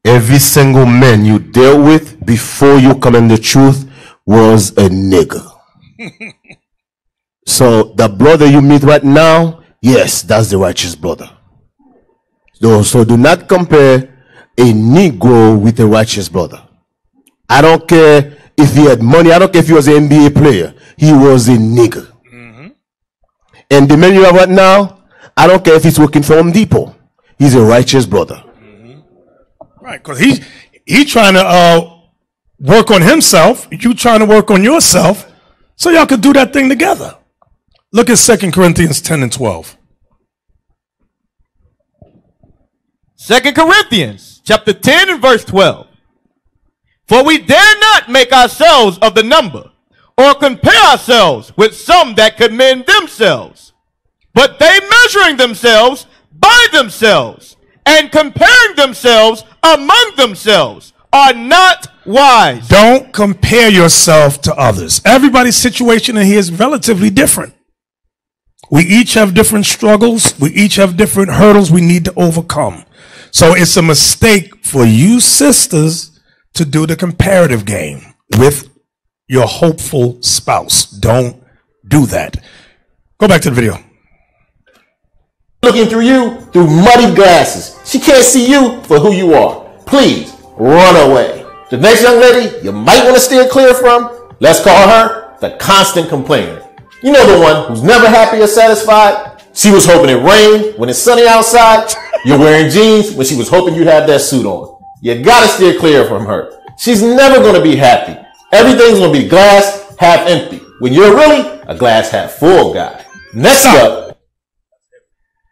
M: every single man you dealt with before you come in the truth was a nigger. so the brother you meet right now, yes, that's the righteous brother. So, so do not compare a Negro with a righteous brother. I don't care if he had money. I don't care if he was an NBA player. He was a nigger. Mm-hmm. And the man you have right now, I don't care if he's working for Home Depot. He's a righteous brother.
A: Right, because he he trying to uh, work on himself. You trying to work on yourself, so y'all could do that thing together. Look at Second Corinthians ten and twelve.
C: Second Corinthians chapter 10 and verse 12. For we dare not make ourselves of the number, or compare ourselves with some that commend themselves. But they measuring themselves by themselves, and comparing themselves among themselves, are not wise.
A: Don't compare yourself to others. Everybody's situation in here is relatively different. We each have different struggles. We each have different hurdles we need to overcome. So it's a mistake for you sisters to do the comparative game with your hopeful spouse. Don't do that. Go back to the video.
L: Looking through you through muddy glasses. She can't see you for who you are. Please run away. The next young lady you might want to steer clear from, let's call her the constant complainer. You know the one who's never happy or satisfied. She was hoping it rained when it's sunny outside. You're wearing jeans when she was hoping you had that suit on. You gotta steer clear from her. She's never gonna be happy. Everything's gonna be glass half empty. When you're really a glass half full guy. Next up,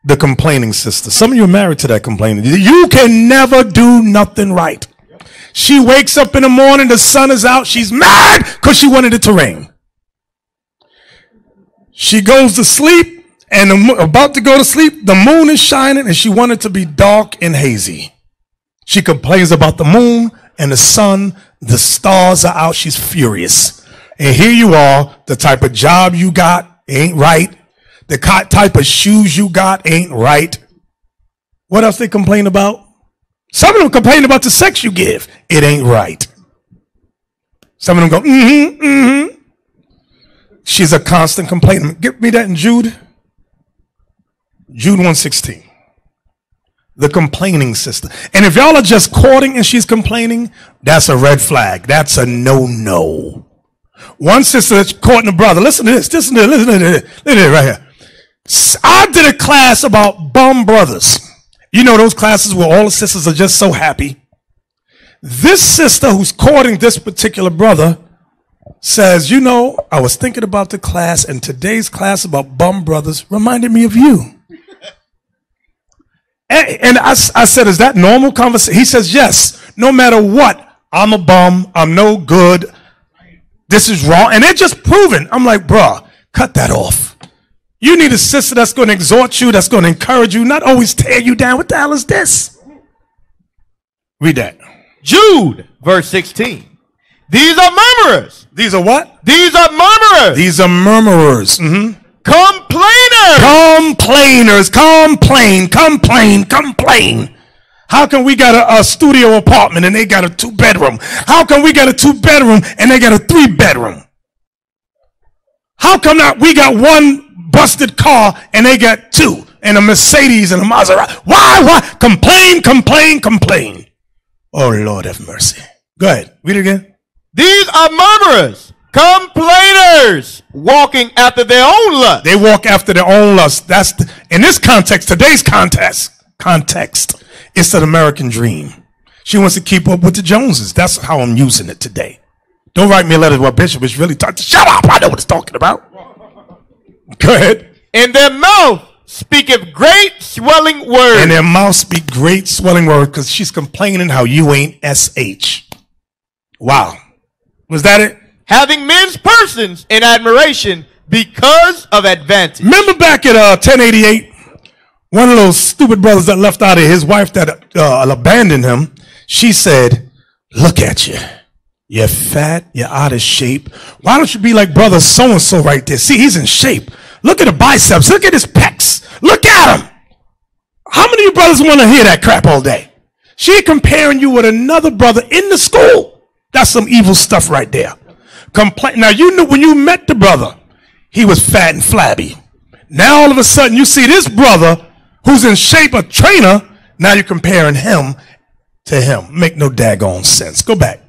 A: The complaining sister. Some of you are married to that complaining. You can never do nothing right. She wakes up in the morning, the sun is out, she's mad because she wanted it to rain. She goes to sleep and about to go to sleep, the moon is shining and she wanted to be dark and hazy. She complains about the moon and the sun, the stars are out, she's furious. And here you are, the type of job you got ain't right. The type of shoes you got ain't right. What else they complain about? Some of them complain about the sex you give. It ain't right. Some of them go, mm-hmm, mm-hmm. She's a constant complainer. Give me that in Jude. Jude 116. The complaining sister. And if y'all are just courting and she's complaining, that's a red flag. That's a no-no. One sister that's courting a brother. Listen to this. Listen to this. Listen to this. Listen to this right here. I did a class about bum brothers. You know those classes where all the sisters are just so happy. This sister who's courting this particular brother says, You know, I was thinking about the class, and today's class about bum brothers reminded me of you. And, I, I said, is that normal conversation? He says, yes. No matter what, I'm a bum. I'm no good. This is wrong. And they're just proving. I'm like, bruh, cut that off. You need a sister that's going to exhort you, that's going to encourage you, not always tear you down. What the hell is this? Read that.
C: Jude, verse 16. These are murmurers.
A: These are what?
C: These are murmurers.
A: These are murmurers. hmm
C: Complainers.
A: Complainers. Complain. Complain. Complain. How come we got a, a studio apartment and they got a two bedroom? How come we got a two bedroom and they got a three bedroom? How come not we got one busted car and they got two and a Mercedes and a Maserati? Why? Why? Complain, complain, complain. Oh Lord have mercy. Go ahead. Read it again.
C: These are murmurers, complainers, walking after their own lust.
A: They walk after their own lust. That's the, in this context, today's context, context, it's an American dream. She wants to keep up with the Joneses. That's how I'm using it today. Don't write me a letter what Bishop is really talking. Shut up! I know what it's talking about. Go ahead.
C: In their mouth speaketh great swelling words.
A: And their mouth speak great swelling words because she's complaining how you ain't sh. Wow. Was that it?
C: Having men's persons in admiration because of advantage.
A: Remember back at uh, 1088, one of those stupid brothers that left out of his wife that uh, abandoned him, she said, Look at you. You're fat. You're out of shape. Why don't you be like brother so and so right there? See, he's in shape. Look at the biceps. Look at his pecs. Look at him. How many of you brothers want to hear that crap all day? She comparing you with another brother in the school. That's some evil stuff right there. Complain. Now you knew when you met the brother, he was fat and flabby. Now all of a sudden you see this brother who's in shape, a trainer. Now you're comparing him to him. Make no daggone sense. Go back.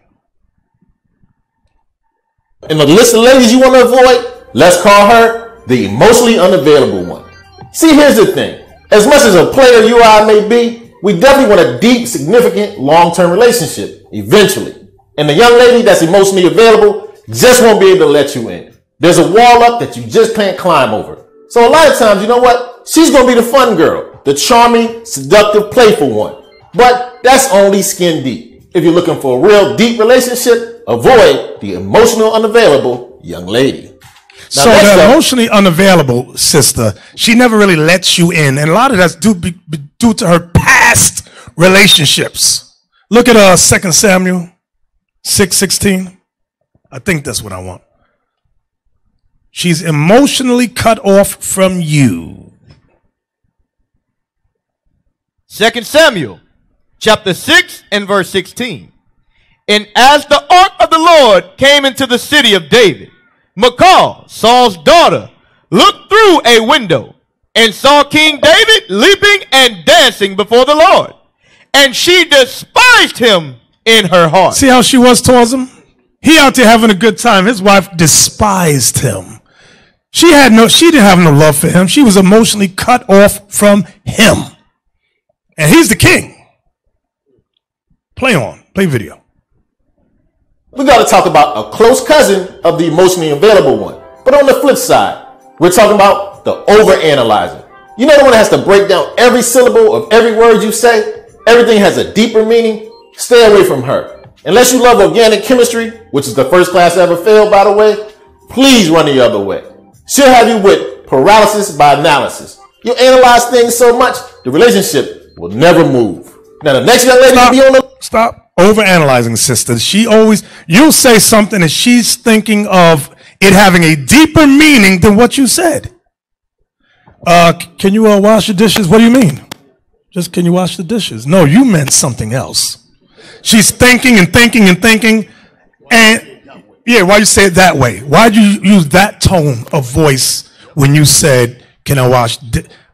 L: In the list of ladies you want to avoid, let's call her the emotionally unavailable one. See, here's the thing. As much as a player you or I may be, we definitely want a deep, significant, long-term relationship, eventually. And the young lady that's emotionally available just won't be able to let you in. There's a wall up that you just can't climb over. So a lot of times, you know what? She's gonna be the fun girl, the charming, seductive, playful one. But that's only skin deep. If you're looking for a real deep relationship, avoid the emotional unavailable young lady. Now,
A: so the emotionally unavailable sister, she never really lets you in, and a lot of that's due, be, be- due to her past relationships. Look at uh Second Samuel six sixteen. I think that's what I want. She's emotionally cut off from you.
C: Second Samuel, chapter 6 and verse 16. And as the ark of the Lord came into the city of David, Michal, Saul's daughter, looked through a window and saw King David leaping and dancing before the Lord. And she despised him in her heart.
A: See how she was towards him? He out there having a good time. His wife despised him. She had no, she didn't have no love for him. She was emotionally cut off from him. And he's the king. Play on, play video.
L: We got to talk about a close cousin of the emotionally available one. But on the flip side, we're talking about the overanalyzer. You know the one that has to break down every syllable of every word you say? Everything has a deeper meaning? Stay away from her. Unless you love organic chemistry, which is the first class I ever failed, by the way, please run the other way. She'll have you with paralysis by analysis. You'll analyze things so much, the relationship will never move. Now, the next young lady to be on the
A: Stop overanalyzing, sister. She always, you'll say something and she's thinking of it having a deeper meaning than what you said. Uh, can you uh, wash the dishes? What do you mean? Just can you wash the dishes? No, you meant something else. She's thinking and thinking and thinking. And yeah, why you say it that way? Why'd you use that tone of voice when you said, can I wash?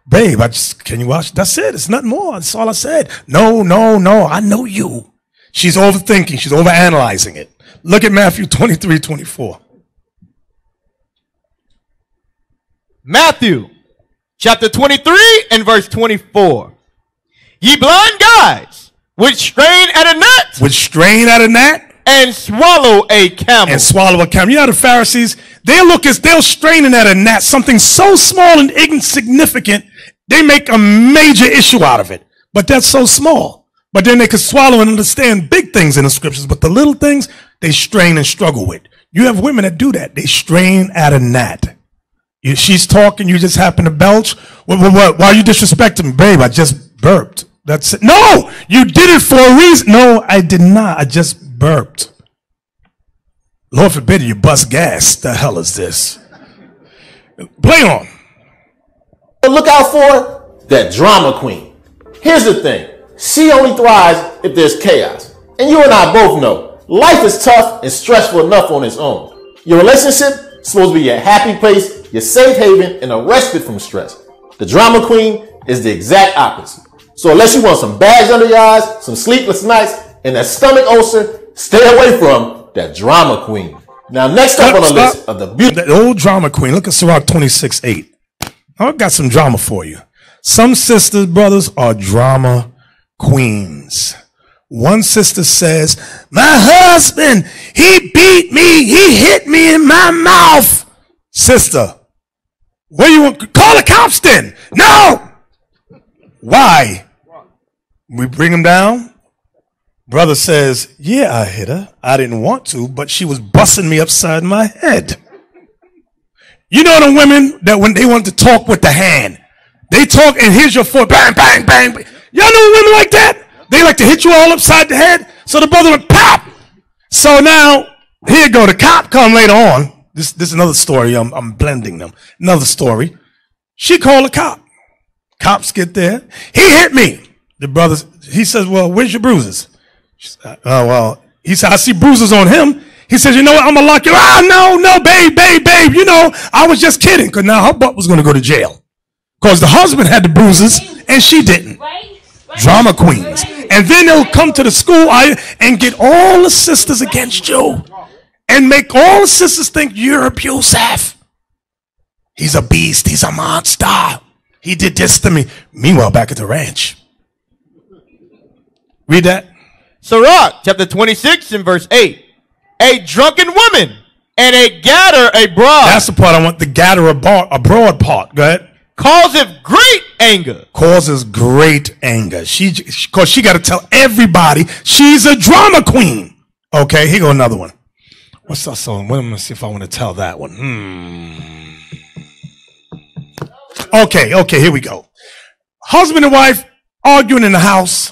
A: Babe, I just, can you wash? That's it. It's nothing more. That's all I said. No, no, no. I know you. She's overthinking. She's overanalyzing it. Look at Matthew 23, 24.
C: Matthew chapter 23 and verse 24. Ye blind guides, which strain at a gnat
A: which strain at a gnat
C: and swallow a camel.
A: and swallow a camel. You know the Pharisees, they look as they're straining at a gnat, something so small and insignificant, they make a major issue out of it. But that's so small. But then they could swallow and understand big things in the scriptures, but the little things they strain and struggle with. You have women that do that. They strain at a gnat. She's talking, you just happen to belch. What, what, what? Why are you disrespecting me? Babe, I just burped. That's it. No, you did it for a reason. No, I did not. I just burped. Lord forbid you bust gas. The hell is this? Play on.
L: Look out for that drama queen. Here's the thing she only thrives if there's chaos. And you and I both know life is tough and stressful enough on its own. Your relationship is supposed to be your happy place, your safe haven, and a respite from stress. The drama queen is the exact opposite. So unless you want some bags under your eyes, some sleepless nights, and that stomach ulcer, stay away from that drama queen. Now, next up on the
A: Stop.
L: list of the beautiful
A: The old drama queen. Look at Sirach 26 8. I've got some drama for you. Some sisters, brothers, are drama queens. One sister says, My husband, he beat me, he hit me in my mouth. Sister, do you want? Call the cops then. No! Why? We bring him down. Brother says, Yeah, I hit her. I didn't want to, but she was busting me upside my head. You know the women that when they want to talk with the hand, they talk and here's your foot, bang, bang, bang. bang. Y'all know women like that? They like to hit you all upside the head. So the brother would pop. So now, here go. The cop come later on. This, this is another story. I'm, I'm blending them. Another story. She called the cop. Cops get there. He hit me. The brother, he says, well, where's your bruises? Said, Oh, well, he said, I see bruises on him. He says, you know what? I'm gonna lock you. Ah, no, no, babe, babe, babe. You know, I was just kidding. Cause now her butt was gonna go to jail. Cause the husband had the bruises and she didn't. Drama queens. And then they'll come to the school I- and get all the sisters against you and make all the sisters think you're abusive. He's a beast. He's a monster. He did this to me. Meanwhile, back at the ranch. Read that.
C: Sirach chapter 26 and verse 8. A drunken woman and a gatter abroad.
A: That's the part I want. The gather abroad, abroad part. Go ahead.
C: Causeth great anger.
A: Causes great anger. She, cause she got to tell everybody she's a drama queen. Okay, here go another one. What's that song? Wait, I'm gonna see if I want to tell that one. Hmm. Okay, okay, here we go. Husband and wife arguing in the house.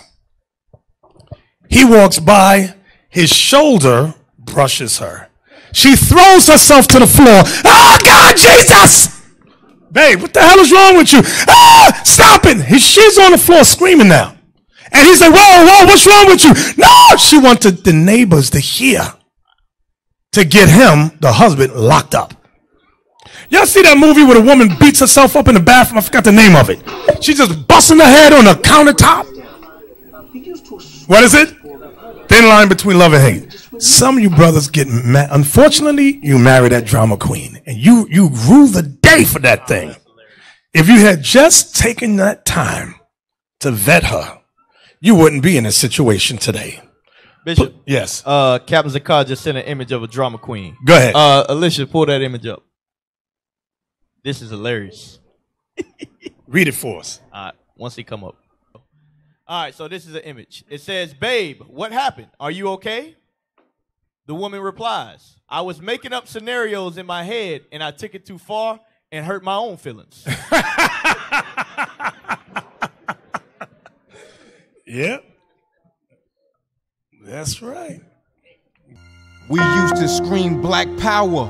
A: He walks by, his shoulder brushes her. She throws herself to the floor. Oh God, Jesus! Babe, what the hell is wrong with you? Ah, stop it! He- she's on the floor screaming now. And he's like, whoa, whoa, what's wrong with you? No! She wanted the neighbors to hear to get him, the husband, locked up. Y'all see that movie where the woman beats herself up in the bathroom? I forgot the name of it. She's just busting her head on the countertop. What is it? Thin line between love and hate. Some of you brothers get mad. Unfortunately, you marry that drama queen, and you you rule the day for that thing. If you had just taken that time to vet her, you wouldn't be in this situation today.
C: Bishop.
A: Yes.
C: Uh, Captain Zakar just sent an image of a drama queen.
A: Go ahead.
C: Uh, Alicia, pull that image up. This is hilarious.
A: Read it for us.
C: All right, once he come up. All right, so this is an image. It says, "Babe, what happened? Are you okay?" The woman replies, "I was making up scenarios in my head, and I took it too far and hurt my own feelings."
A: Yep. That's right.
N: We used to scream black power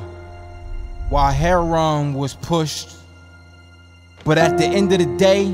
N: while heroin was pushed. But at the end of the day,